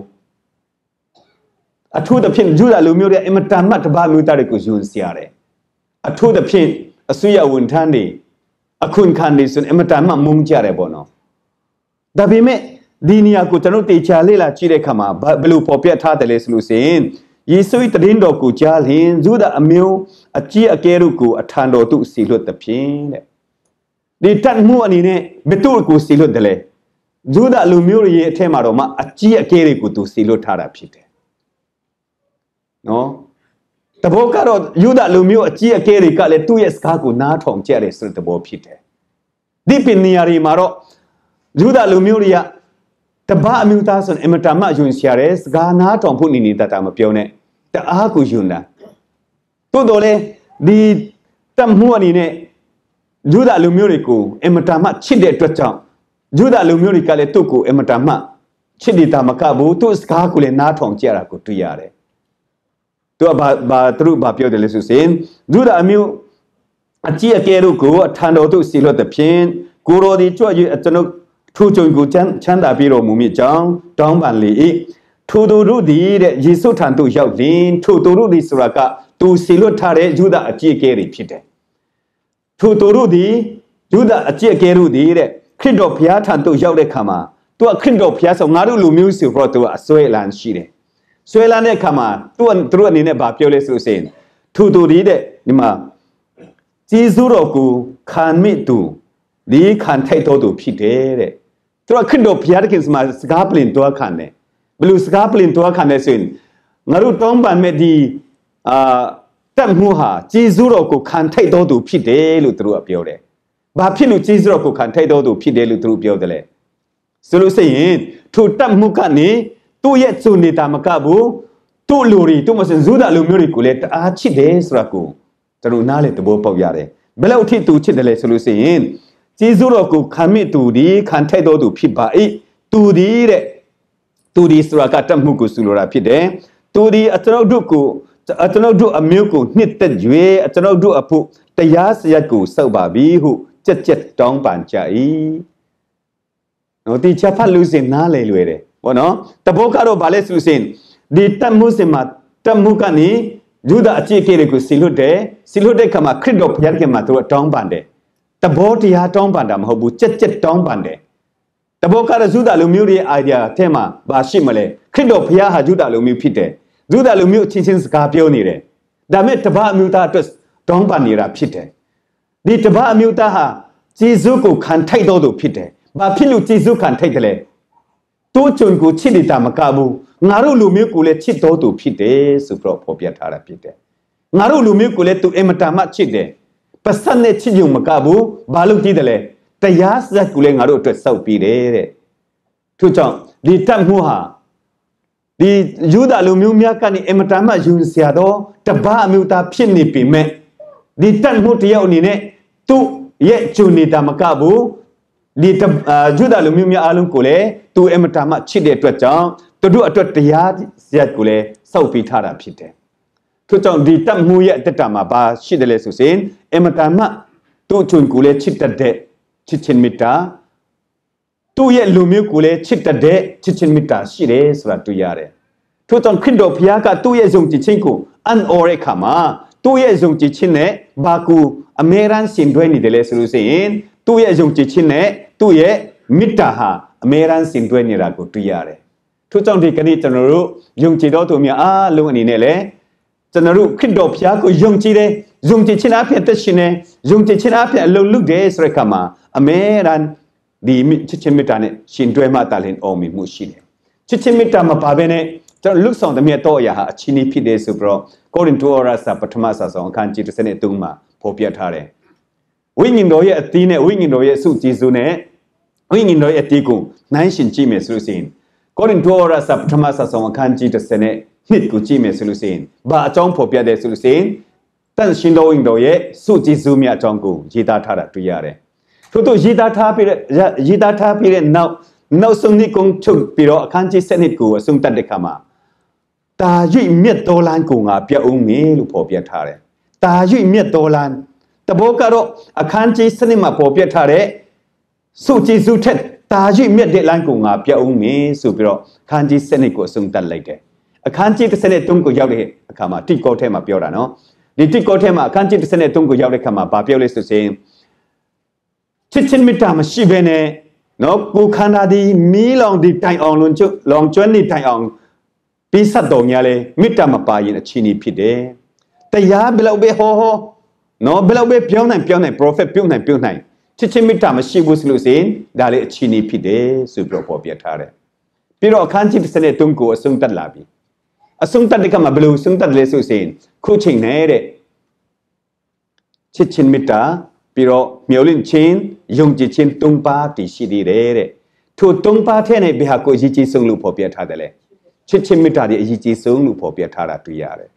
S2: အထူးသဖြင့်ဂျူဒလူမျိုးတွေအင်မတန်မှတပမျိုးသားတွေကိုယွန်စရာတယ်အထူးသဖြင့်အစွရဝန်ထမ်းတွေအခွင့်ခံတွေဆိုအင်မတန်မှမုန်းကြတယ်ပေါ့နော်ဒါပေမဲ့ဒီနေရာကိုကျွန်တော်တေချာလေ့လာကြည့်တဲ့အခါမှာဘယ်လိုပေါ်ပြထားတယ်လဲဆိုလို့ဆိုရင် ယေရှု၏တရင်တော်ကိုကြားလျင်ဇုဒအမျိုးအကြီးအကဲတို့ကိုအထံတော်သို့စီလွတ်သဖြင့်တဲ့ဒီတတ်မှုအနေနဲ့ဘယ်သူကိုစီလွတ်တယ်လဲဂျူဒလူမျိုးတွေရဲ့အထက်မှာတော့မှအကြီးအကဲတွေကိုသူစီလွတ်ထားတာဖြစ်တယ်နော်တဘောကတော့ယူဒလူမျိုးအကြီးအကဲတွေကလည်းသူ့ရဲ့စကားကိုနားထောင်ကြတယ်ဆိုတဲ့တဘောဖြစ်တယ်ဒီပင်နေရာတွေမှာတော့ယူဒလူမျိုးတွေကတပတ်အမျိုးသားဆိုရင်အမတမယွန်ရှာရဲစကားနားထောင်ဖို့နေနေတတ်တာမပြောနဲ့ တအားကိုယွန်တာတိုးတော်လေဒီတမှုအနေနဲ့ယူဒလူမျိုးတွေကိုအမတမချစ်တဲ့အတွက်ကြောင့်ယူဒလူမျိုးတွေကလည်းသူ့ကိုအမတမချစ်နေတာမကဘူးသူ့စကားကိုလည်းနားထောင်ကြတာကိုတွေ့ရတယ်သူကဘာဘာသူတို့ဘာပြောတယ်လဲဆိုရင်ယူဒအမျိုးအကြီးအကဲတို့ကိုအထံတော်သို့စီလွတ်တဲ့ဖြင့်ကိုရောဒီကြွ၍ကျွန်ုပ်ထိုကြုံကိုချမ်းချမ်းသာပြီးတော်မူမည်ကြောင်းတောင်းပန်လေ၏ ထိုသူတို့သည်တဲ့ယေရှုထံသို့ရောက်လင်ထိုသူတို့သည်ဆိုတာကသူစီလွတ်ထားတဲ့ယူဒအကြီးအကဲတွေဖြစ်တယ်ထိုသူတို့သည်ယူဒအကြီးအကဲတို့သည်တဲ့ခရစ်တော်ဘုရားထံသို့ရောက်တဲ့ခါမှာသူကခရစ်တော်ဘုရားဆိုငါတို့လူမျိုးဆိုတော့သူကအစွဲလန်းရှိတယ်ဆွဲလန်းတဲ့ခါမှာသူကသူတို့အနေနဲ့ဗာပြောလဲဆိုလို့ရှိရင်ထိုသူသည်တဲ့ဒီမှာဂျေဇုတော်ကိုခံမိသူဒီခံထိုက်တော်သူဖြစ်တယ်တဲ့သူကခရစ်တော်ဘုရားသခင်မှာစကားပလင်တော်ခံတယ် ဘယ်လိုစကားပလင်တော်ခံလဲဆိုရင်ငါတို့တောင်းပန်မဲ့ဒီအာတက်မှုဟာဂျေဇုတော်ကိုခံထိုက်တော်သူဖြစ်တယ်လို့သူတို့ကပြောတယ်။ဘာဖြစ်လို့ဂျေဇုတော်ကိုခံထိုက်တော်သူဖြစ်တယ်လို့သူတို့ပြောတယ်လဲ။ဆိုလို့ရှိရင်ထိုတက်မှုကနေသူ့ရဲ့ဇုန်နေတာမကဘူးသူ့လူတွေသူ့မစင်ဇူးတာလူမျိုးတွေကိုလည်းတအားချစ်တယ်ဆိုတာကိုသူတို့နားလေသဘောပေါက်ရတယ်။ဘယ်လောက်ထိသူချစ်တယ်လဲဆိုလို့ရှိရင်ကျေးဇူးတော်ကိုခံမိသူဒီခံထိုက်တော်သူဖြစ်ပါ၏သူဒီတဲ့ သူဒီဆိုတာကတတ်မှုကိုဆိုလိုတာဖြစ်တယ်သူဒီအကျွန်ုပ်တို့ကိုအကျွန်ုပ်တို့အမျိုးကိုနှစ်သက်ကြွေအကျွန်ုပ်တို့အဖို့တရားစရက်ကိုစောက်ပါပြီဟုကြက်ကြက်တောင်းပန်ကြ၏နော်ဒီချက်ဖတ်လို့စင်နားလေလွယ်တယ်ဘောနော်တဘောကတော့ဗာလဲဆိုစင်ဒီတတ်မှုစင်မှာတတ်မှုကနေယူဒအကြည့်အကဲတွေကိုစီလွတ်တယ်စီလွတ်တဲ့ခါမှာခရစ်တော်ဘုရားခင်မှာသူကတောင်းပန်တယ်တဘောတရားတောင်းပန်တာမဟုတ်ဘူးကြက်ကြက်တောင်းပန်တယ် တဘောကရဇုဒလူမျိုးရဲ့ idea ထဲမှာဘာရှိမလဲခရစ်တော်ဘုရားဟာဇုဒလူမျိုးဖြစ်တယ်ဇုဒလူမျိုးအချင်းချင်းစကားပြောနေတယ်ဒါမဲ့တပတ်အမျိုးသားအတွက်တောင်းပန်နေတာဖြစ်တယ်ဒီတပတ်အမျိုးသားဟာဂျေဇုကိုခံထိုက်တော်သူဖြစ်တယ်ဘာဖြစ်လို့ဂျေဇုခံထိုက်တယ်လဲတိုးချွန်ကိုချစ်နေတာမကဘူးငါတို့လူမျိုးကိုလည်းချစ်တော်သူဖြစ်တယ်ဆိုပြီးတော့ဖော်ပြထားတာဖြစ်တယ်ငါတို့လူမျိုးကိုလည်းသူအင်မတန်မှချစ်တယ်ပစတ်နဲ့ချစ်ယုံမကဘူးဘာလို့ကြည့်တယ်လဲ တရားစက်ကူလည်းငါတို့အတွက်စောက်ပြီးတယ်တဲ့ထို့ကြောင့်ဒီတတ်မှုဟာဒီယူဒလူမျိုးများကနေအမတန်မှယူဆရာတော့တပအမျိုးသားဖြစ်နေပြီမဲ့ဒီတတ်မှုတယောက်အနေနဲ့သူ့ရဲ့ဂျူနေတာမကဘူးဒီယူဒလူမျိုးများအားလုံးကိုလည်းသူအမတန်မှချစ်တဲ့အတွက်ကြောင့်သူတို့အတွက်တရားစက်ကိုလည်းစောက်ပြီးထားတာဖြစ်တယ်ထို့ကြောင့်ဒီတတ်မှုရဲ့တက်တာမှာဘာရှိတယ်လဲဆိုရင်အမတန်မှသူ့ချွန်ကိုလည်းချစ်တတ်တဲ့ ချစ်ချင်းမေတ္တာသူ့ရဲ့လူမျိုးကိုလည်းချစ်တတ်တဲ့ချစ်ချင်းမေတ္တာရှိတယ်ဆိုတာတွေ့ရတယ်ထို့ကြောင့်ခရစ်တော်ဘုရားကသူ့ရဲ့ယုံကြည်ခြင်းကိုအန်အော်ရဲ့ခါမှာသူ့ရဲ့ယုံကြည်ခြင်းနဲ့ဘာကူအမေရန်စင်တွဲနေတယ်လဲဆိုလို့ရှိရင်သူ့ရဲ့ယုံကြည်ခြင်းနဲ့သူ့ရဲ့မေတ္တာဟာအမေရန်စင်တွဲနေတာကိုတွေ့ရတယ်ထို့ကြောင့်ဒီကနေ့ကျွန်တော်တို့ယုံကြည်တော်သူများအားလုံးအနေနဲ့လည်းကျွန်တော်တို့ခရစ်တော်ဘုရားကိုယုံကြည်တယ် ယုံကြည်ခြင်းအဖြစ်သက်ရှင်တယ်ယုံကြည်ခြင်းအဖြစ်အလုံးလုပ်တယ်ဆိုတဲ့အခါမှာအမေရန်ဒီချစ်ချင်းမေတ္တာနဲ့ရှင်တွဲမှတာလင်အောင်မြင်မှုရှိတယ်ချစ်ချင်းမေတ္တာမပါဘဲနဲ့ကျွန်တော်လွတ်ဆောင်တဲ့မြတ်တော်အရာဟာအချင်းကြီးဖြစ်တယ်ဆိုပြီးတော့ကိုရင်တိုရာစာပထမစာဆောင်အခန်းကြီး33မှာဖော်ပြထားတယ်ဝိညာဉ်တော်ရဲ့အသီးနဲ့ဝိညာဉ်တော်ရဲ့အစုကျေစုနဲ့ဝိညာဉ်တော်ရဲ့အတီးကိုနိုင်ရှင်ကြည့်မယ်ဆိုလို့ရှိရင်ကိုရင်တိုရာစာပထမစာဆောင်အခန်းကြီး30နဲ့နှစ်ကိုကြည့်မယ်ဆိုလို့ရှိရင်ဘာအကြောင်းဖော်ပြတယ်ဆိုလို့ရှိရင် တန်ရှင်တော်ဝင်တော်ရဲ့စုကျေးဇူးမြတ်အကြောင်းကိုရေးသားထားတာတွေ့ရတယ်။ထို့သောရေးသားထားပြီးတဲ့ရေးသားထားပြီးတဲ့နောက်နောက်ဆုံးနေ့ကုန်ချုပ်ပြီးတော့အခန်းကြီး7နှစ်ကိုအဆုံးသတ်တဲ့ခါမှာတာ၍မြတ်တော်လန်းကိုငါပြတ်အောင်မေလို့ဖော်ပြထားတယ်။တာ၍မြတ်တော်လန်းတဘောကတော့အခန်းကြီး7နှစ်မှာဖော်ပြထားတဲ့စုကျေးဇူးထက်တာ၍မြတ်တဲ့လန်းကိုငါပြတ်အောင်မေဆိုပြီးတော့အခန်းကြီး7နှစ်ကိုအဆုံးသတ်လိုက်တယ်။အခန်းကြီး33ကိုရောက်တဲ့အခါမှာတိကောထဲမှာပြောတာနော် ဒီတိကောထဲမှာအခန်းကြီး33ကိုရောက်တဲ့အခါမှာဗာပြောလဲဆိုရင်ချစ်ချင်းမေတ္တာမရှိဘဲနဲ့နော်ကိုခန္ဓာဒီမီးလောင်ဒီတိုင်အောင်လွန်ကျွလောင်ကျွမ်းနေတိုင်အောင်ပြီးဆက်တော်ညာလဲမေတ္တာမပါရင်အချင်းကြီးဖြစ်တယ်တရားဘယ်လောက်ပဲဟောဟောနော်ဘယ်လောက်ပဲပြောင်းနိုင်ပြောင်းနိုင် prophet ပြုတ်နိုင်ပြုတ်နိုင်ချစ်ချင်းမေတ္တာမရှိဘူးဆိုလို့ရှိရင်ဒါလည်းအချီးနှီးဖြစ်တယ်ဆိုပြီးတော့ပေါ်ပြထားတယ်ပြီးတော့အခန်းကြီးတစ်စနဲ့တုံးကိုအဆုံးတတ်လာပြီ အဆုံးတတ်တဲ့ကမှာဘယ်လိုအဆုံးတတ်လဲဆိုရင်ခုချိန်နဲ့တဲ့ချစ်ချင်းမေတ္တာပြီးတော့မျှော်လင့်ခြင်းယုံကြည်ခြင်းတုံးပါတည်ရှိသေးတယ်တဲ့ထိုတုံးပါထဲနဲ့ဘယ်ဟာကိုအရေးကြီးဆုံးလို့ပေါ်ပြထားတယ်လဲချစ်ချင်းမေတ္တာရဲ့အရေးကြီးဆုံးလို့ပေါ်ပြထားတာတွေ့ရတယ်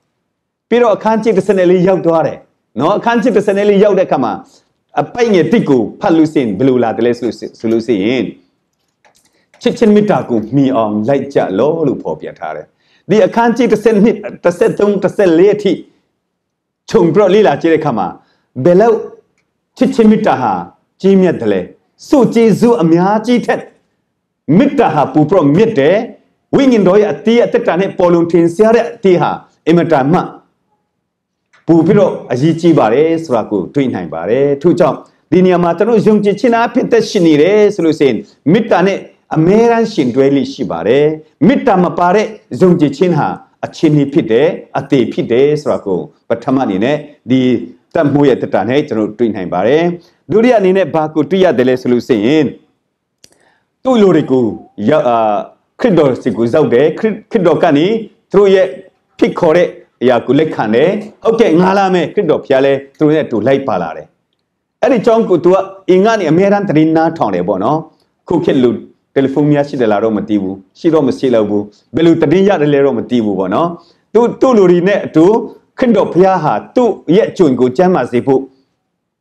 S2: ပြီးတော့အခန်းကြီးတစ်စနဲ့လေးရောက်သွားတယ်နော်အခန်းကြီးတစ်စနဲ့လေးရောက်တဲ့အခါမှာအပိုင်ငယ်တစ်ကိုဖတ်လို့စင်ဘယ်လိုလာတယ်လဲဆိုဆိုလို့ရှိရင်ချစ်ချင်းမေတ္တာကိုမြည်အောင်လိုက်ကြလို့လို့ဖော်ပြထားတယ် ဒီအခန်းကြီးတစ်စနှစ်တစ်စသုံးတစ်စလေးအထိခြုံပြလေ့လာကြည့်တဲ့အခါမှာဘယ်လောက်ချစ်ချင်းမေတ္တာဟာကြီးမြတ်တယ်လဲစုကျေစုအများကြီးထက်မေတ္တာဟာပူပြမြတ်တယ်ဝိညာဉ်တော်ရဲ့အတီးအသက်တာနဲ့ပေါ်လွန်ထင်ရှားတဲ့အတီးဟာအင်မတန်မှပူပြီးတော့အရေးကြီးပါတယ်ဆိုတာကိုတွေ့နိုင်ပါတယ်ထို့ကြောင့်ဒီနေရာမှာကျွန်တော်ယုံကြည်ခြင်းအဖြစ်သက်ရှင်နေတယ်ဆိုလို့ရှိရင်မေတ္တာနဲ့ အမြဲတမ်းရှင်တွဲလိရှိပါတယ်မေတ္တာမပါတဲ့ယုံကြည်ခြင်းဟာအချင်းကြီးဖြစ်တယ်အသေးဖြစ်တယ်ဆိုတာကိုပထမအနေနဲ့ဒီတတ်မှုရဲ့တတနဲ့ကျွန်တော်တွေ့နိုင်ပါတယ်ဒုတိယအနေနဲ့ဘာကိုတွေ့ရတယ်လဲဆိုလို့ရှိရင်သူ့လူတွေကိုအာခရစ်တော်စီကိုရောက်တယ်ခရစ်တော်ကနေသူတို့ရဲ့ဖြစ်ခေါ်တဲ့အရာကိုလက်ခံတယ်ဟုတ်ကဲ့ငါလာမယ်ခရစ်တော်ဖျားလဲသူတို့နဲ့တူလိုက်ပါလာတယ်အဲ့ဒီကြောင့်ကို तू ကအင်ကနေအမြဲတမ်းတရင်နားထောင်တယ်ပေါ့နော်ခုခေတ်လူ တယ်လီဖုန်းများရှိတယ်လားတော့မသိဘူးရှိတော့မရှိတော့ဘူးဘယ်လိုတရင်ရတယ်လဲတော့မသိဘူးပေါ့နော်သူသူ့လူတွေနဲ့အတူခရစ်တော်ဖျားဟာသူ့ရဲ့အကျုံကိုကျမ်းမာစေဖို့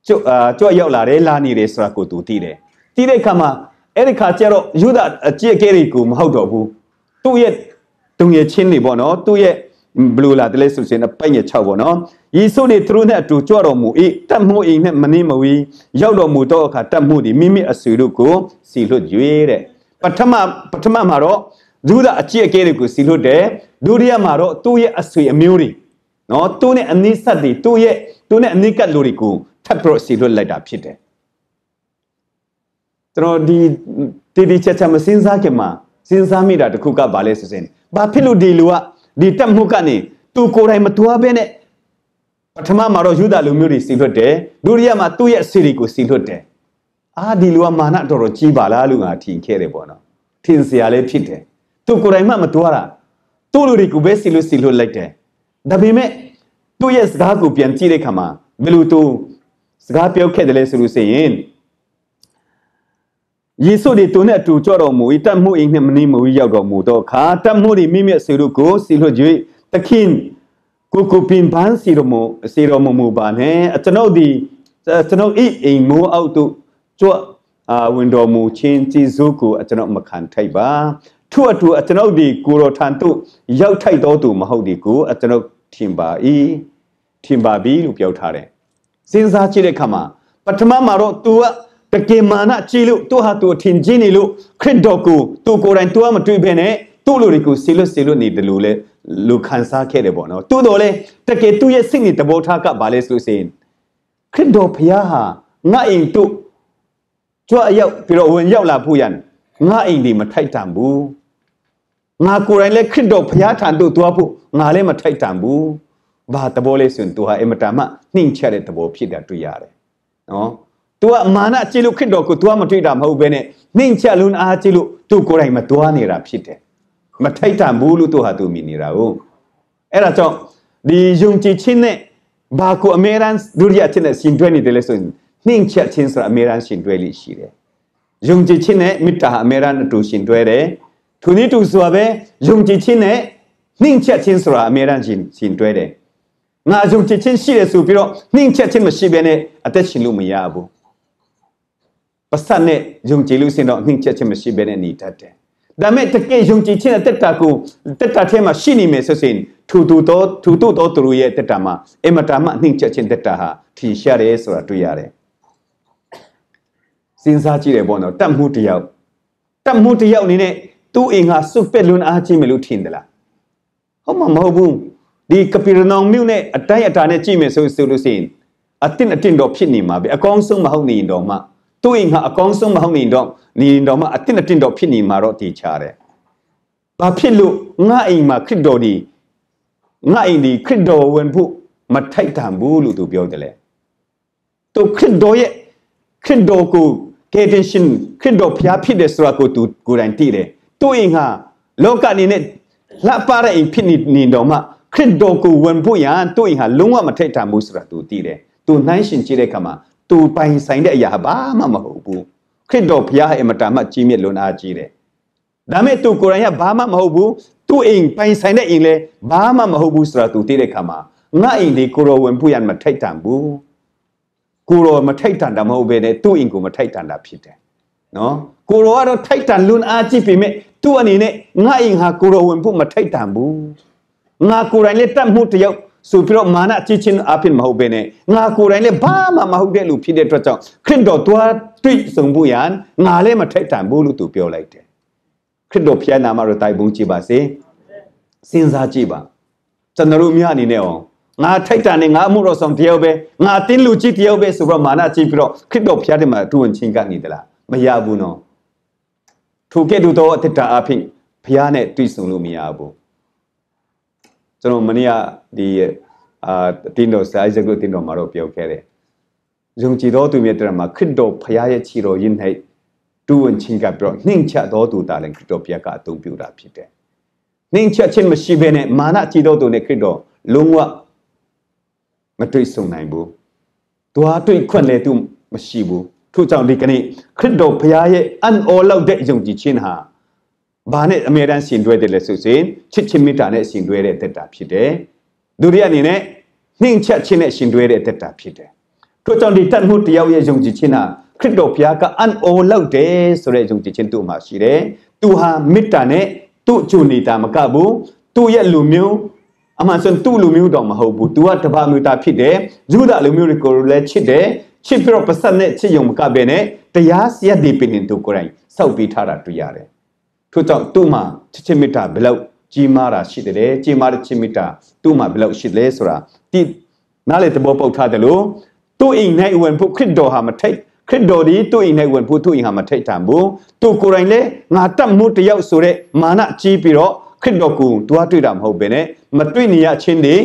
S2: ကျွတ်အာကျွတ်ရောက်လာတယ်လာနေတယ်ဆိုတာကိုသူသိတယ်သိတဲ့အခါမှာအဲ့ဒီခါကျတော့ယူဒအကြည့်အကဲတွေကိုမဟုတ်တော့ဘူးသူ့ရဲ့တုံရဲ့ချင်းတွေပေါ့နော်သူ့ရဲ့ဘလူလာတလဲဆိုရင်ပိုင်ရ6ပေါ့နော်ယေရှုနေသူတို့နဲ့အတူကြွတော်မူ၏တတ်မှုအိမ်နဲ့မနေမဝီရောက်တော်မူတော့အခါတတ်မှုဒီမိမိအဆွေတို့ကိုစီလွတ်၍တဲ့ ပထမပထမမှာတော့ဒုဒအကြည့်အကဲတွေကိုစီလွတ်တယ်ဒုတိယမှာတော့သူ့ရဲ့အဆွေအမျိုးတွေနော်သူ့နဲ့အနိစ္စတွေသူ့ရဲ့သူ့နဲ့အနိကတ်လူတွေကိုထပ်ပြီးစီလွတ်လိုက်တာဖြစ်တယ်ကျွန်တော်ဒီတီတီချက်ချက်မစင်းစားခင်မှာစဉ်းစားမိတာတခုကဘာလဲဆိုရင်ဘာဖြစ်လို့ဒီလူကဒီတက်မှုကနေသူကိုယ်တိုင်မတွားဘဲနဲ့ပထမမှာတော့ယူဒလူမျိုးတွေစီလွတ်တယ်ဒုတိယမှာသူ့ရဲ့စီရီကိုစီလွတ်တယ် အာဒီလူကမာနတော်တော်ကြီးပါလားလို့ငါထင်ခဲ့တယ်ပေါ့နော်ထင်စရာလည်းဖြစ်တယ်သူကိုယ်တိုင်မှမတွားတာသူ့လူတွေကိုပဲစီလွတ်စီလွတ်လိုက်တယ်ဒါပေမဲ့သူ့ရဲ့စကားကိုပြန်ကြည့်တဲ့အခါမှာဘယ်လိုသူစကားပြောခဲ့တယ်လဲဆိုလို့ဆိုရင်ယေရှုတွေသူနဲ့အတူကြတော်မူ၏တတ်မှုအိမ်နှင့်မနှီးမဝီရောက်တော်မူသောအခါတတ်မှုတွေမိမိဆေတို့ကိုစီလွတ်၍သခင်ကိုကိုပင်ပန်းစီတော်မူစီတော်မူမူပါနဲ့ကျွန်ုပ်ဒီကျွန်ုပ်ဤအိမ်မိုးအောက်သို့ ကြွအာဝင်တော်မူခြင်းကျေးဇူးကိုကျွန်ုပ်မခံထိုက်ပါထို့အတူကျွန်ုပ်ဒီကိုတော်ထံသို့ရောက်ထိုက်တော်သူမဟုတ်ဒီကိုကျွန်ုပ်ထင်ပါ၏ထင်ပါပြီလို့ပြောထားတယ်စဉ်းစားကြည့်တဲ့အခါမှာပထမမှာတော့ तू ကတကယ်မာနကြည့်လို့သူဟာသူထင်ကြီးနေလို့ခရစ်တော်ကိုသူကိုယ်တိုင်သူကမတွေ့ဘဲနဲ့သူ့လူတွေကိုဆီလွတ်ဆီလွတ်နေတယ်လို့လဲလူခံစားခဲ့တယ်ပေါ့နော်သူတော်လဲတကယ်သူ့ရဲ့စိတ်နဲ့တဘောထားကဘာလဲဆိုလို့ရှိရင်ခရစ်တော်ဖခင်ဟာငါအိမ်တို့ ကြွအရောက်ပြီးတော့ဝင်ရောက်လာဖို့ရန်ငါအိမ်ဒီမထိုက်တန်ဘူးငါကိုယ်တိုင်လဲခရစ်တော်ဖခင်ထံသို့သွားဖို့ငါလည်းမထိုက်တန်ဘူးဘာတဘောလဲဆိုရင်သူဟာအင်မတန်မှနှိမ်ချက်တဲ့တဘောဖြစ်တာတွေ့ရတယ်နော် तू ကမာနကြည့်လို့ခရစ်တော်ကို तू ကမတွေ့တာမဟုတ်ဘဲနဲ့နှိမ်ချက်လုံးအားကြည့်လို့ तू ကိုယ်တိုင်မသွားနေတာဖြစ်တယ်မထိုက်တန်ဘူးလို့ तू ဟာ तू မြင်နေတာဟုတ်အဲ့ဒါကြောင့်ဒီယုံကြည်ခြင်းနဲ့ဘာကိုအမေရန်ဒုတိယခြင်းနဲ့ရှင်တွဲနေတယ်လဲဆိုရင် နှိမ်ချက်ခြင်းဆိုတာအမေရန်ရှင်တွဲလိရှိတယ်ယုံကြည်ခြင်းနဲ့မေတ္တာအမေရန်အတူရှင်တွဲတယ်သူနည်းတူဆိုပဲယုံကြည်ခြင်းနဲ့နှိမ်ချက်ခြင်းဆိုတာအမေရန်ရှင်ရှင်တွဲတယ်ငါယုံကြည်ခြင်းရှိတယ်ဆိုပြီးတော့နှိမ်ချက်ခြင်းမရှိဘဲနဲ့အသက်ရှင်လို့မရဘူးပတ်စံနဲ့ယုံကြည်လို့စင်တော့နှိမ့်ချက်ခြင်းမရှိဘဲနဲ့နေတတ်တယ်။ဒါမဲ့တကယ်ယုံကြည်ခြင်းတဲ့တက်တာကိုတက်တာထဲမှာရှိနေမယ်ဆိုရင်ထူထူတော့ထူထူတော့သူတို့ရဲ့တက်တာမှာအမတာမှနှိမ့်ချက်ခြင်းတက်တာဟာထင်ရှားတယ်ဆိုတာတွေ့ရတယ်။ စဉ်းစားကြည့်တယ်ပေါ့နော်တတ်မှုတယောက်တတ်မှုတယောက်အနေနဲ့သူ့အိမ်ဟာစုပက်လွန်းအားကြီးမယ်လို့ထင်သလား။ဟုတ်မှာမဟုတ်ဘူး။ဒီကပီရနောင်မြို့နဲ့အတိုင်းအတာနဲ့ကြည့်မယ်ဆိုဆိုလို့ရှိရင်အတင်းအတင်းတော့ဖြစ်နေမှာပဲအကောင်းဆုံးမဟုတ်နေရင်တော့မှသူ့အိမ်ဟာအကောင်းဆုံးမဟုတ်နေတော့နေတော့မှအတင်းအတင်းတော့ဖြစ်နေမှာတော့တည်ချတယ်။ဘာဖြစ်လို့ငါအိမ်မှာခရစ်တော်ဒီငါအိမ်ဒီခရစ်တော်ဝင်ဖို့မထိုက်တန်ဘူးလို့သူပြောတယ်လေ။သူခရစ်တော်ရဲ့ခရစ်တော်ကို ကယ်တင်ရှင်ခရစ်တော်ဖျားဖြစ်တယ်ဆိုတာကိုသူကိုယ်တိုင်သိတယ်သူ့အိမ်ဟာလောကအနေနဲ့လှပတဲ့အိမ်ဖြစ်နေတော့မှခရစ်တော်ကိုဝင်ဖို့ရန်သူ့အိမ်ဟာလုံးဝမထိတ်တန်ဘူးဆိုတာသူသိတယ်သူနှိုင်းရှင်ကြည့်တဲ့အခါမှာသူပိုင်ဆိုင်တဲ့အရာဘာမှမဟုတ်ဘူးခရစ်တော်ဘုရားအမတားမှကြီးမြတ်လွန်အားကြီးတယ်ဒါမဲ့သူကိုယ်တိုင်ကဘာမှမဟုတ်ဘူးသူ့အိမ်ပိုင်ဆိုင်တဲ့အိမ်လဲဘာမှမဟုတ်ဘူးဆိုတာသူသိတဲ့အခါမှာငါအိမ်ဒီကိုရောဝင်ဖို့ရန်မထိတ်တန်ဘူး ကိုရောမထိုက်တန်တာမဟုတ်ဘဲနဲ့သူ့အိမ်ကိုမထိုက်တန်တာဖြစ်တယ်နော်ကိုရောကတော့ထိုက်တန်လွန်အားကြည့်ပေမဲ့သူ့အနေနဲ့ငါအိမ်ဟာကိုရောဝင်ဖို့မထိုက်တန်ဘူးငါကိုယ်တိုင်လည်းတတ်မှုတယောက်ဆိုပြီးတော့မာနကြည့်ချင်းအဖြစ်မဟုတ်ဘဲနဲ့ငါကိုယ်တိုင်လည်းဘာမှမဟုတ်တဲ့လူဖြစ်တဲ့အတွက်ကြောင့်ခရစ်တော်သွားတွေ့ဆုံဖို့ရန်ငါလည်းမထိုက်တန်ဘူးလို့သူပြောလိုက်တယ်ခရစ်တော်ဖျားနာမတော်တိုင်ပုံကြည့်ပါစေစဉ်းစားကြည့်ပါကျွန်တော်တို့မြအနေနဲ့အောင် ငါထိုက်တာနဲ့ငါအမှုတော်ဆောင်တယောက်ပဲငါတင်းလူကြီးတယောက်ပဲဆိုတော့မာနကြီးပြီးတော့ခရစ်တော်ဖျားတယ်မှာသူဝင်ချင်းကနေသလားမရဘူးနော်ထိုကဲ့သို့သောအတ္တအဖြစ်ဖျားနဲ့တွေ့ဆုံလို့မရဘူးကျွန်တော်မနေ့ကဒီအာတင်းတော်စာအိုက်ဇက်ကိုတင်းတော်မှာတော့ပြောခဲ့တယ်ယုံကြည်သောသူမြတ်တရမှာခရစ်တော်ဖျားရဲ့ခြေတော်ရင်း၌တူဝင်ချင်းကပြီးတော့နှိမ့်ချသောသူတာလည်းခရစ်တော်ဘုရားကအသုံးပြုတာဖြစ်တယ်နှိမ့်ချက်ခြင်းမရှိဘဲနဲ့မာနကြည်သောသူနဲ့ခရစ်တော်လုံးဝ မတွေ့ဆုံနိုင်ဘူး။သူဟာတွေ့ခွင့်လည်းသူမရှိဘူး။ထို့ကြောင့်ဒီကနေ့ခရစ်တော်ဘုရားရဲ့အံ့ဩလောက်တဲ့ယုံကြည်ခြင်းဟာဘာနဲ့အမြဲတမ်းရှင်တွဲတယ်လဲဆိုရင်ချစ်ချင်းမေတ္တာနဲ့ရှင်တွဲတဲ့တက်တာဖြစ်တယ်။ဒုတိယအနေနဲ့နှိမ်ချက်ခြင်းနဲ့ရှင်တွဲတဲ့တက်တာဖြစ်တယ်။ထို့ကြောင့်ဒီတတ်မှုတရားရဲ့ယုံကြည်ခြင်းဟာခရစ်တော်ဘုရားကအံ့ဩလောက်တယ်ဆိုတဲ့ယုံကြည်ခြင်းသူ့မှာရှိတယ်။သူဟာမေတ္တာနဲ့သူ့အကျိုးနေတာမကဘူး။သူ့ရဲ့လူမျိုး အမှန်ဆိုသူ့လူမျိုးတော်မဟုတ်ဘူး။ तू ကတပါမျိုးသားဖြစ်တယ်။ယူဒလူမျိုးတွေကိုလည်းချစ်တယ်။ချစ်ပြီးတော့ပစတ်နဲ့ချစ်ယုံမကဘဲနဲ့တရားစရက်ဒီပင်သူကိုယ်တိုင်စောက်ပြီးထားတာတွေ့ရတယ်။ထို့ကြောင့်သူ့မှာချစ်ချစ်မေတ္တာဘယ်လောက်ကြီးမားတာရှိတယ်။ကြီးမားတဲ့ချစ်မေတ္တာသူ့မှာဘယ်လောက်ရှိလဲဆိုတာဒီနားလေသဘောပေါက်ထားတယ်လို့သူ့အိမ်၌ဝင်ဖို့ခရစ်တော်ဟာမထိတ်ခရစ်တော်ဒီသူ့အိမ်၌ဝင်ဖို့သူ့အိမ်ဟာမထိတ်တန်ဘူး။သူကိုယ်တိုင်လည်းငါတတ်မှုတယောက်ဆိုတဲ့မာနကြီးပြီးတော့ ခရစ်တော်ကိုတွားတွေ့တာမဟုတ်ဘဲနဲ့မတွေ့နေရချင်းတွေ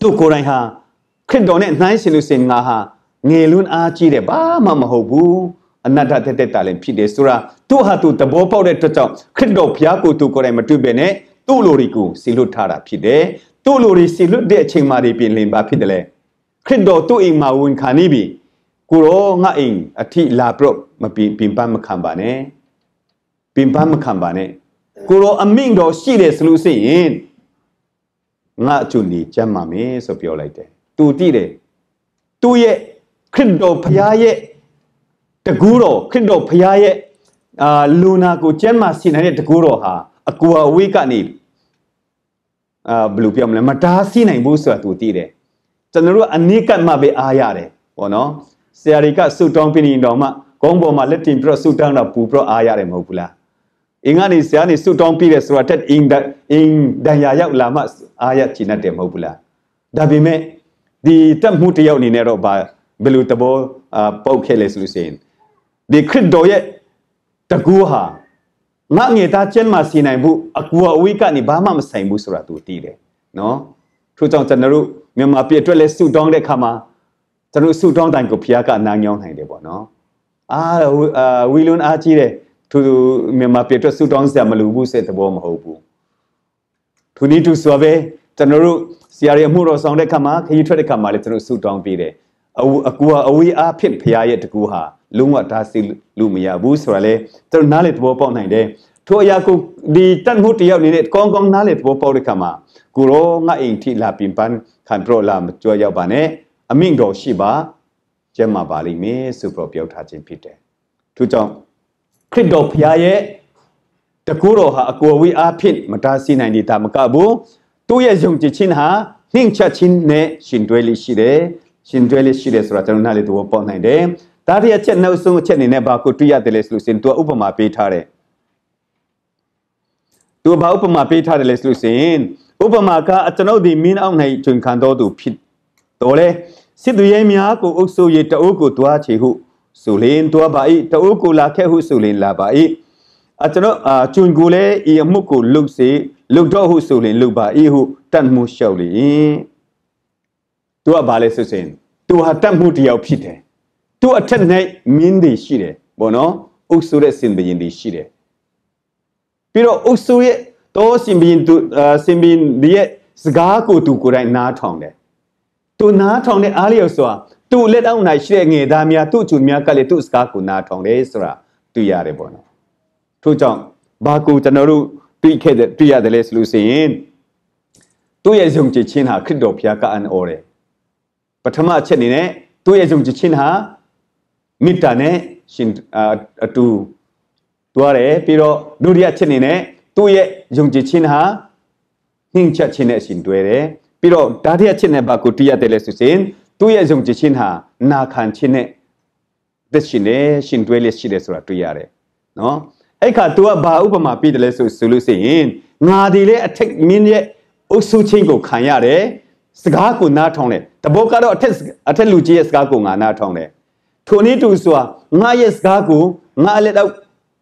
S2: သူ့ကိုယ်တိုင်ဟာခရစ်တော်နဲ့နှိုင်းရှင်လို့စင်ငါဟာငယ်လွန်းအားကြီးတယ်ဘာမှမဟုတ်ဘူးအနတ္တတက်တက်တာလည်းဖြစ်တယ်ဆိုတာသူ့ဟာသူသဘောပေါက်တဲ့အတွက်ကြောင့်ခရစ်တော်ဘုရားကိုသူကိုယ်တိုင်မတွေ့ဘဲနဲ့သူ့လိုတွေကိုစီလွတ်ထားတာဖြစ်တယ်သူ့လိုတွေစီလွတ်တဲ့အချိန်မှတွေပြင်လင်ပါဖြစ်တယ်လေခရစ်တော်သူ့အိမ်မှာဝင်ခံနေပြီကိုရောငါအိမ်အထိလာပြတော့မပင်ပင်ပန်းမခံပါနဲ့ပင်ပန်းမခံပါနဲ့ ကိုရောအမိန့်တော်ရှိတယ်ဆိုလို့ရှိရင်ငါအကျိုးနေကြမှာမယ်ဆိုပြောလိုက်တယ်သူတိတယ်သူ့ရဲ့ခရစ်တော်ဖခင်ရဲ့တကူတော်ခရစ်တော်ဖခင်ရဲ့အာလူနာကိုကျမ်းမာစီနိုင်တဲ့တကူတော်ဟာအကူအဝေးကနေအာဘယ်လိုပြောမလဲမတားဆီးနိုင်ဘူးဆိုတာသူသိတယ်ကျွန်တော်တို့အနိကတ်မှပဲအားရတယ်ပေါ့နော်ဆရာတွေကဆုတောင်းပြီးနေတော့မှဂုံးပေါ်မှာလက်တင်ပြီးတော့ဆုတောင်းတော့ပူပြီးတော့အားရတယ်မဟုတ်ဘူးလား အင်္ဂါနေဆရာနေဆုတောင်းပြီးတယ်ဆိုတာတက်အင်အင်ဒဏ်ရာရောက်လာမှအားရချင်တယ်မဟုတ်ဘူးလားဒါပေမဲ့ဒီတက်မှုတယောက်အနေနဲ့တော့ဘာဘယ်လိုတဘောအာပုတ်ခဲ့လဲဆိုလို့ရှိရင်ဒီခရစ်တော်ရဲ့တကူဟာငါငယ်သားကျမ်းမှာစီနိုင်မှုအကူအဝေးကနေဘာမှမဆိုင်ဘူးဆိုတာသူသိတယ်နော်ထို့ကြောင့်ကျွန်တော်တို့မြန်မာပြည်အတွက်လဲဆုတောင်းတဲ့အခါမှာကျွန်တော်ဆုတောင်းတိုင်းကိုဘုရားကနားညောင်းနိုင်တယ်ပေါ့နော်အာဝီလွန်အားကြီးတယ် သူမြန်မာပြည်အတွက်ဆုတောင်းစရာမလိုဘူးဆိုတဲ့သဘောမဟုတ်ဘူးသူနီးတူဆိုပဲကျွန်တော်တို့ဆရာတွေအမှုတော်ဆောင်တဲ့ခါမှာခရီးထွက်တဲ့ခါမှာလည်းကျွန်တော်ဆုတောင်းပေးတယ်အဝအကူအဝေးအားဖြင့်ဖရားရဲ့တကူဟာလုံးဝဒါစီလို့မရဘူးဆိုတာလေကျွန်တော်နားလေသဘောပေါက်နိုင်တယ်ထိုအရာကိုဒီတတ်မှုတယောက်အနေနဲ့ကောင်းကောင်းနားလေသဘောပေါက်တဲ့ခါမှာကိုရောငါအိမ်ထိလာပင်ပန်းခံပရောလာမကြွရောက်ပါနဲ့အမိန့်တော်ရှိပါကျမ်းမာပါလိမ့်မယ်ဆိုပြီးပြောထားခြင်းဖြစ်တယ်ထို့ကြောင့် ခရစ်တော်ဖရားရဲ့တကူတော်ဟာအကိုအဝေးအားဖြင့်မတားဆီးနိုင်တာမကဘူးသူ့ရဲ့ယုံကြည်ခြင်းဟာနှင့်ချက်ခြင်းနဲ့ရှင်တွဲလေးရှိတယ်ရှင်တွဲလေးရှိတယ်ဆိုတာကျွန်တော်နားလေသဘောပေါက်နိုင်တယ်ဒါတည်းအချက်နောက်ဆုံးအချက်အနေနဲ့ဘာကိုတွေ့ရတယ်လဲဆိုလို့ရှိရင်သူကဥပမာပေးထားတယ်သူဘာဥပမာပေးထားတယ်လဲဆိုလို့ရှိရင်ဥပမာကအကျွန်ုပ်ဒီမင်းအောင်၌ဂျွန်ခံတော်သူဖြစ်တော်လဲစစ်သူရဲများကိုအုပ်စိုး၍တအုပ်ကိုတွားချေဟု ဆိုလင်တွားပါ၏တအုပ်ကိုလာခဲ့ဟုဆိုလင်လာပါ၏အကျွန်တော်အာဂျွန်ကိုလည်းဤအမှုကိုလုတ်စေလုတ်တော့ဟုဆိုလင်လုတ်ပါ၏ဟုတတ်မှုလျှောက်လေသူကဘာလဲဆိုရင်သူဟာတတ်မှုတယောက်ဖြစ်တယ်သူ့အထက်၌မင်းတွေရှိတယ်ဘောနော်အုပ်စုရဲ့စင်ဘရင်တွေရှိတယ်ပြီးတော့အုပ်စုရဲ့တော့စင်ဘရင်သူစင်ဘရင်ရဲ့စကားကိုသူကိုယ်တိုင်နားထောင်တယ်သူနားထောင်တဲ့အားလျော်စွာ သူ့လက်အောက်၌ရှိတဲ့ငယ်သားများသူ့အချူများကလည်းသူ့စကားကိုနားထောင်တယ်ဆိုတာတွေ့ရတယ်ပေါ့နော်ထို့ကြောင့်ဘာကိုကျွန်တော်တို့တွေ့ခဲ့တဲ့တွေ့ရတယ်လဲဆိုလို့ရှိရင်သူ့ရဲ့ယုံကြည်ခြင်းဟာခရစ်တော်ဘုရားကအံ့ဩတယ်ပထမအချက်အနေနဲ့သူ့ရဲ့ယုံကြည်ခြင်းဟာမေတ္တာနဲ့ရှင်အတူတွားတယ်ပြီးတော့ဒုတိယအချက်အနေနဲ့သူ့ရဲ့ယုံကြည်ခြင်းဟာနှင်းချက်ခြင်းနဲ့ရှင်တွဲတယ်ပြီးတော့ဓာတိယအချက်နဲ့ဘာကိုတည်ရတယ်လဲဆိုရင် သူ့ရဲ့ယုံကြည်ခြင်းဟာနာခံခြင်းနဲ့သက်ရှင်နေရှင်တွဲလက်ရှိတယ်ဆိုတာတွေ့ရတယ်နော်အဲ့ခါ तू ကဘာဥပမာပြတယ်လဲဆိုဆိုလို့ရှိရင်ငါဒီလေအထက်မင်းရဲ့အုပ်စုချင်းကိုခံရတယ်စကားကိုနားထောင်တယ်တဘောကတော့အထက်အထက်လူကြီးရဲ့စကားကိုငါနားထောင်တယ်ထိုနည်းတူစွာငါရဲ့စကားကိုငါလည်းတော့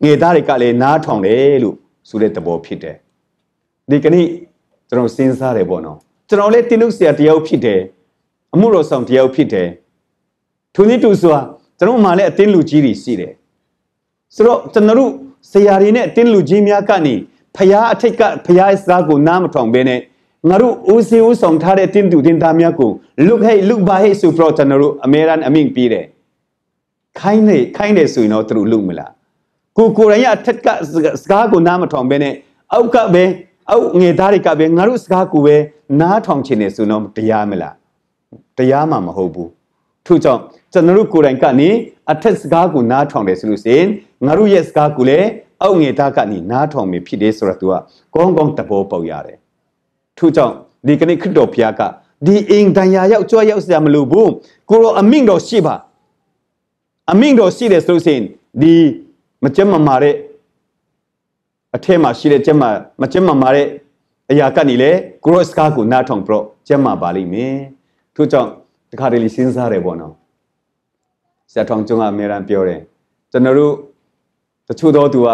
S2: ငယ်သားတွေကလည်းနားထောင်တယ်လို့ဆိုတဲ့သဘောဖြစ်တယ်ဒီကနေ့ကျွန်တော်စဉ်းစားတယ်ပေါ့နော်ကျွန်တော်လည်းတင်းလို့ဆရာတယောက်ဖြစ်တယ် အမှုတော်ဆောင်တယောက်ဖြစ်တယ်ထိုနည်းတူစွာကျွန်တော်မှလည်းအတင်းလူကြီးတွေရှိတယ်ဆိုတော့ကျွန်တော်တို့ဆရာတွေနဲ့အတင်းလူကြီးများကနေဖျားအထိတ်ကဖျားစကားကိုနားမထောင်ဘဲနဲ့ငါတို့ဦးစီးဦးဆောင်ထားတဲ့တင်းသူတင်းသားများကိုလုဟဲ့လုပါဟဲ့ဆိုတော့ကျွန်တော်တို့အမေရန်အမင့်ပြီးတယ်ခိုင်းနေခိုင်းတယ်ဆိုရင်တော့သူတို့လုမလားကိုကိုရရအထက်ကစကားကိုနားမထောင်ဘဲနဲ့အောက်ကပဲအောက်ငယ်သားတွေကပဲငါတို့စကားကိုပဲနားထောင်ချင်နေဆိုတော့တရားမလား တရားမှမဟုတ်ဘူးထို့ကြောင့်ကျွန်တော်တို့ကိုယ်တိုင်ကနေအထက်စကားကိုနားထောင်တယ်ဆိုလို့ရှိရင်ငါတို့ရဲ့စကားကိုလည်းအောက်ငယ်သားကနေနားထောင်မိဖြစ်တယ်ဆိုတော့ तू ကကောင်းကောင်းသဘောပေါက်ရတယ်ထို့ကြောင့်ဒီကနေ့ခရစ်တော်ဘုရားကဒီအိမ်တန်ရာရောက်ကြွရောက်စရာမလိုဘူးကိုရောအမိန့်တော်ရှိပါအမိန့်တော်ရှိတယ်ဆိုလို့ရှိရင်ဒီမကြမ်းမမာတဲ့အထက်မှာရှိတဲ့ကြမ်းမမကြမ်းမမာတဲ့အရာကနေလေကိုရောစကားကိုနားထောင်ပြီးတော့ကြမ်းမပါလိမ့်မယ် ထို့ကြောင့်တခါတလေစဉ်းစားတယ်ပေါ့နော်ဆရာထောင်ကျွန်းကအများရန်ပြောတယ်ကျွန်တော်တို့တချို့တော့သူက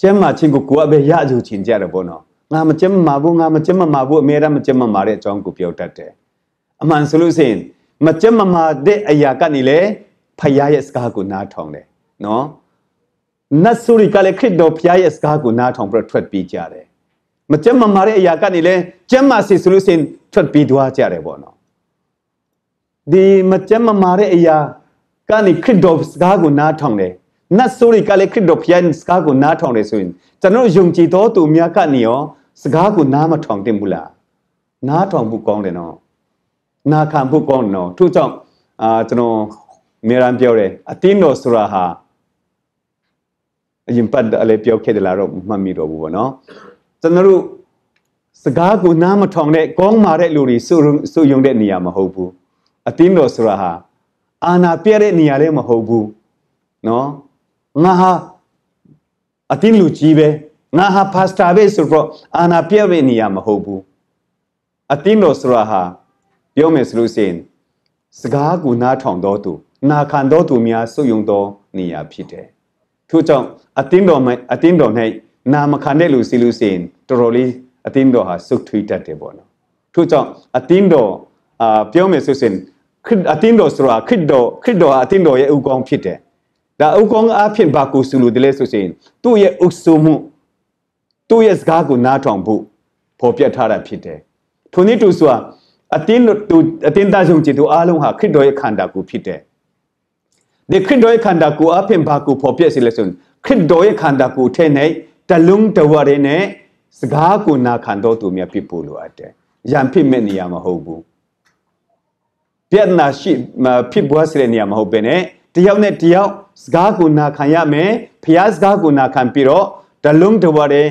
S2: ကျမ်းမာခြင်းကိုကိုယ်အပဲရကြူခြင်းကြတယ်ပေါ့နော်ငါမကျမ်းမာဘူးငါမကျမ်းမာဘူးအများရန်မကျမ်းမာတဲ့အကြောင်းကိုပြောတတ်တယ်အမှန်ဆိုလို့ရှိရင်မကျမ်းမာတဲ့အရာကနေလေဖယားရဲ့စကားကိုနားထောင်တယ်နော်နတ်ဆိုရီကလည်းခရစ်တော်ဖယားရဲ့စကားကိုနားထောင်ပြီးထွက်ပြေးကြတယ်မကျမ်းမာတဲ့အရာကနေလေကျမ်းမာစီဆိုလို့ရှိရင်ထွက်ပြေးသွားကြတယ်ပေါ့နော် ဒီမကျမ်းမာတဲ့အရာကနေခရစ်တော်စကားကိုနားထောင်တယ်နတ်ဆိုရီကလည်းခရစ်တော်ဖျားစကားကိုနားထောင်တယ်ဆိုရင်ကျွန်တော်ယုံကြည်တော်သူများကနေရောစကားကိုနားမထောင်တင်ဘူးလားနားထောင်ဖို့ကောင်းတယ်နော်နာခံဖို့ကောင်းတယ်နော်ထို့ကြောင့်အာကျွန်တော်မေရန်ပြောတယ်အတင်းတော်ဆိုတာဟာအရင်ပတ်အလေးပြောခဲ့တယ်လားတော့မှတ်မိတော့ဘူးပေါ့နော်ကျွန်တော်တို့စကားကိုနားမထောင်တဲ့ကောင်းမာတဲ့လူတွေစုစုယုံတဲ့နေရာမဟုတ်ဘူး အတင်းတော်ဆိုတာဟာအာနာပြတဲ့နေရာလည်းမဟုတ်ဘူးနော်ငါဟာအတင်းလူကြီးပဲငါဟာပါစတာပဲဆိုတော့အာနာပြတဲ့နေရာမဟုတ်ဘူးအတင်းတော်ဆိုတာဟာပြောမယ်ဆိုလို့ရှိရင်စကားကိုနားထောင်တော်သူနာခံတော်သူများစုယုံတော်နေရာဖြစ်တယ်ထို့ကြောင့်အတင်းတော်မှာအတင်းတော်၌နာမခံတဲ့လူစီလူစင်တော်တော်လေးအတင်းတော်ဟာစုထွေးတတ်တယ်ပေါ့နော်ထို့ကြောင့်အတင်းတော်အာပြောမယ်ဆိုရင် ခရစ်အတင်းတော်ဆိုတာခရစ်တော်ခရစ်တော်ဟာအတင်းတော်ရဲ့ဥကောင်းဖြစ်တယ်ဒါဥကောင်းအဖြစ်ဘာကိုဆိုလို့တလဲဆိုရင်သူ့ရဲ့ဥဆိုမှုသူ့ရဲ့စကားကိုနားထောင်ဖို့ပေါ်ပြထားတာဖြစ်တယ်ထိုနည်းတူဆိုတာအတင်းသူအတင်းသားဆုံးจิตသူအားလုံးဟာခရစ်တော်ရဲ့ခန္ဓာကိုယ်ဖြစ်တယ်ဒီခရစ်တော်ရဲ့ခန္ဓာကိုယ်အဖြစ်ဘာကိုပေါ်ပြစီလဲဆိုရင်ခရစ်တော်ရဲ့ခန္ဓာကိုယ်ထဲ၌တလုံးတဝရနဲ့စကားကိုနာခံတော်သူများဖြစ်ဖို့လိုအပ်တယ်။ရံဖြစ်မဲ့နေရာမဟုတ်ဘူး ပြဿနာရှိဖြစ်ပွားစေတဲ့နေရာမဟုတ်ဘဲနဲ့တယောက်နဲ့တယောက်စကားကိုနာခံရမယ်ဖျားစကားကိုနာခံပြီးတော့တလုံးတဝရဲ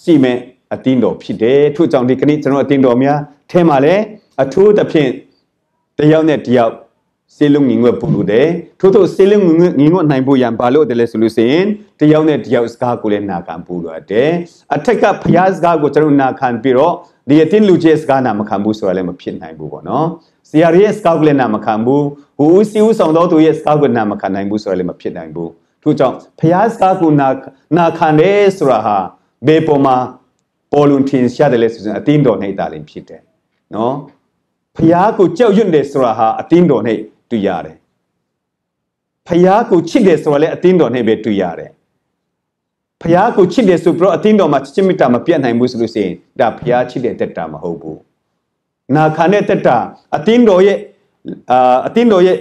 S2: စီမဲ့အတင်းတော်ဖြစ်တယ်ထို့ကြောင့်ဒီကနေ့ကျွန်တော်အတင်းတော်များထဲမှာလည်းအထူးသဖြင့်တယောက်နဲ့တယောက်စေလုံးငင်ငွက်ပူလို့တယ်ထို့ထို့စေလုံးငင်ငွက်ငင်ငွက်နိုင်ဖို့ရန်ဘာလို့တယ်လဲဆိုလို့ရှိရင်တယောက်နဲ့တယောက်စကားကိုလည်းနာခံပူလို့တယ်အထက်ကဖျားစကားကိုကျွန်တော်နာခံပြီးတော့ဒီအတင်းလူကြီးစကားနာမခံဘူးဆိုတာလည်းမဖြစ်နိုင်ဘူးပေါ့နော် ဆရာရဲ့စကောက်ကလည်းနာမခံဘူးဟိုဦးစီဦးဆောင်တော်သူရဲ့စကောက်ကနာမခံနိုင်ဘူးဆိုတာလည်းမဖြစ်နိုင်ဘူးထို့ကြောင့်ဖျားစကောက်ကိုနာနာခံတယ်ဆိုတာဟာဘေပေါ်မှာပေါ်လွန်ထင်ရှားတယ်လေဆိုရင်အတင်းတော်နေတာလည်းဖြစ်တယ်နော်ဖျားကိုကြောက်ရွံ့တယ်ဆိုတာဟာအတင်းတော်နဲ့တွေ့ရတယ်ဖဖျားကိုချစ်တယ်ဆိုတော့လေအတင်းတော်နဲ့ပဲတွေ့ရတယ်ဖျားကိုချစ်တယ်ဆိုပြီးတော့အတင်းတော်မှာချစ်မေတ္တာမပြတ်နိုင်ဘူးဆိုလို့ရှိရင်ဒါဖျားချစ်တဲ့တက်တာမဟုတ်ဘူး နာခံတဲ့တက်တာအတင်းတော်ရဲ့အာအတင်းတော်ရဲ့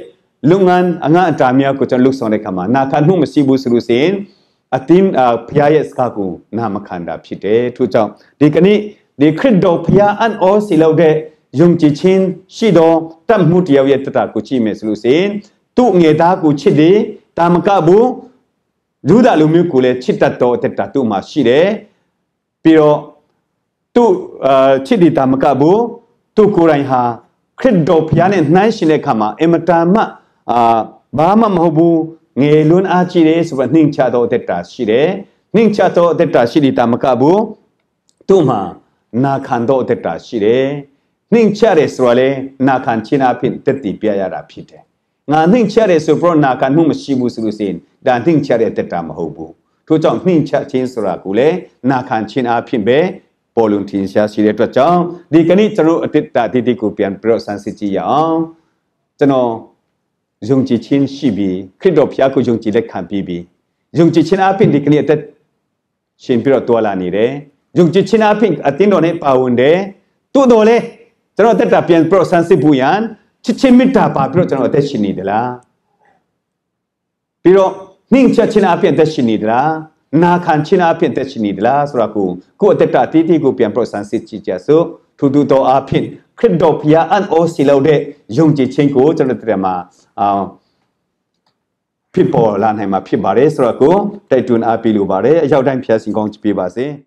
S2: လုပ်ငန်းအငါအတားများကိုကျွန်တော်လှုပ်ဆောင်တဲ့ခါမှာနာခံမှုမရှိဘူးဆိုလို့ရှိရင်အတင်းဖျားရဲ့စကားကိုနာမခံတာဖြစ်တယ်ထို့ကြောင့်ဒီကနေ့ဒီခရစ်တော်ဖျားအန်အောစီလောက်တဲ့ယုံကြည်ခြင်းရှိတော်တတ်မှုတရားရဲ့တတကိုကြည့်မယ်ဆိုလို့ရှိရင်သူ့ငယ်သားကိုချစ်တယ်တာမကဘူးလူသားလူမျိုးကိုလည်းချစ်တတ်တော်တက်တာသူ့မှာရှိတယ်ပြီးတော့သူ့အာချစ်တယ်တာမကဘူး သူ့ကိုယ်တိုင်ဟာခရစ်တော်ဖျားနဲ့နှိုင်းရှင်တဲ့ခါမှာအင်မတန်မှအာဘာမှမဟုတ်ဘူးငယ်လွန်းအားကြီးတယ်ဆိုတော့နှင်းချတော်တက်တာရှိတယ်နှင်းချတော်တက်တာရှိတယ်တာမကဘူးသူ့မှာနာခံတော်တက်တာရှိတယ်နှင်းချတယ်ဆိုတော့လေနာခံခြင်းအဖြစ်တက်တည်ပြရတာဖြစ်တယ်ငါနှင်းချတယ်ဆိုတော့နာခံမှုမရှိဘူးဆိုလို့ရှိရင်ဒါနှင်းချတဲ့တက်တာမဟုတ်ဘူးထို့ကြောင့်နှင်းချခြင်းဆိုတာကိုလေနာခံခြင်းအဖြစ်ပဲ ပေါ်လွန်ထင်ရှားရှိတဲ့အတွက်ကြောင့်ဒီကနေ့ကျွန်တော်အတ္တအတိတ်ကိုပြန်ပြတော့ဆန်းစစ်ကြည့်ရအောင်ကျွန်တော်ယုံကြည်ခြင်းရှိပြီးခရစ်တော်ဖျားကိုယုံကြည်လက်ခံပြီးပြီးယုံကြည်ခြင်းအဖြစ်ဒီကနေ့အသက်ရှင်ပြီးတော့တွာလာနေတယ်ယုံကြည်ခြင်းအဖြစ်အတင်းတော်နဲ့ပါဝင်တယ်တိုးတော်လဲကျွန်တော်အသက်တာပြန်ပြတော့ဆန်းစစ်ဖို့ရန်ချစ်ချင်းမေတ္တာပါပြီးတော့ကျွန်တော်အသက်ရှင်နေသလားပြီးတော့နှင်းချက်ခြင်းအဖြစ်အသက်ရှင်နေသလား နာခံခြင်းအဖြစ်သက်ရှင်နေသလားဆိုတာကိုကိုယ့်အသက်တာတီးတီးကိုပြန်ပြဆန်းစစ်ကြည့်ကြစို့ထူထူတော်အဖြစ်ခရစ်တော်ဖျားအန်အိုစီလောက်တဲ့ယုံကြည်ခြင်းကိုကျွန်တော်တို့မှာအာဖြစ်ပေါ်လာနိုင်မှာဖြစ်ပါတယ်ဆိုတော့ကိုတိုက်တွန်းအားပေးလိုပါတယ်အရောက်တိုင်းဖျားရှင်ကောင်းချပေးပါစေ။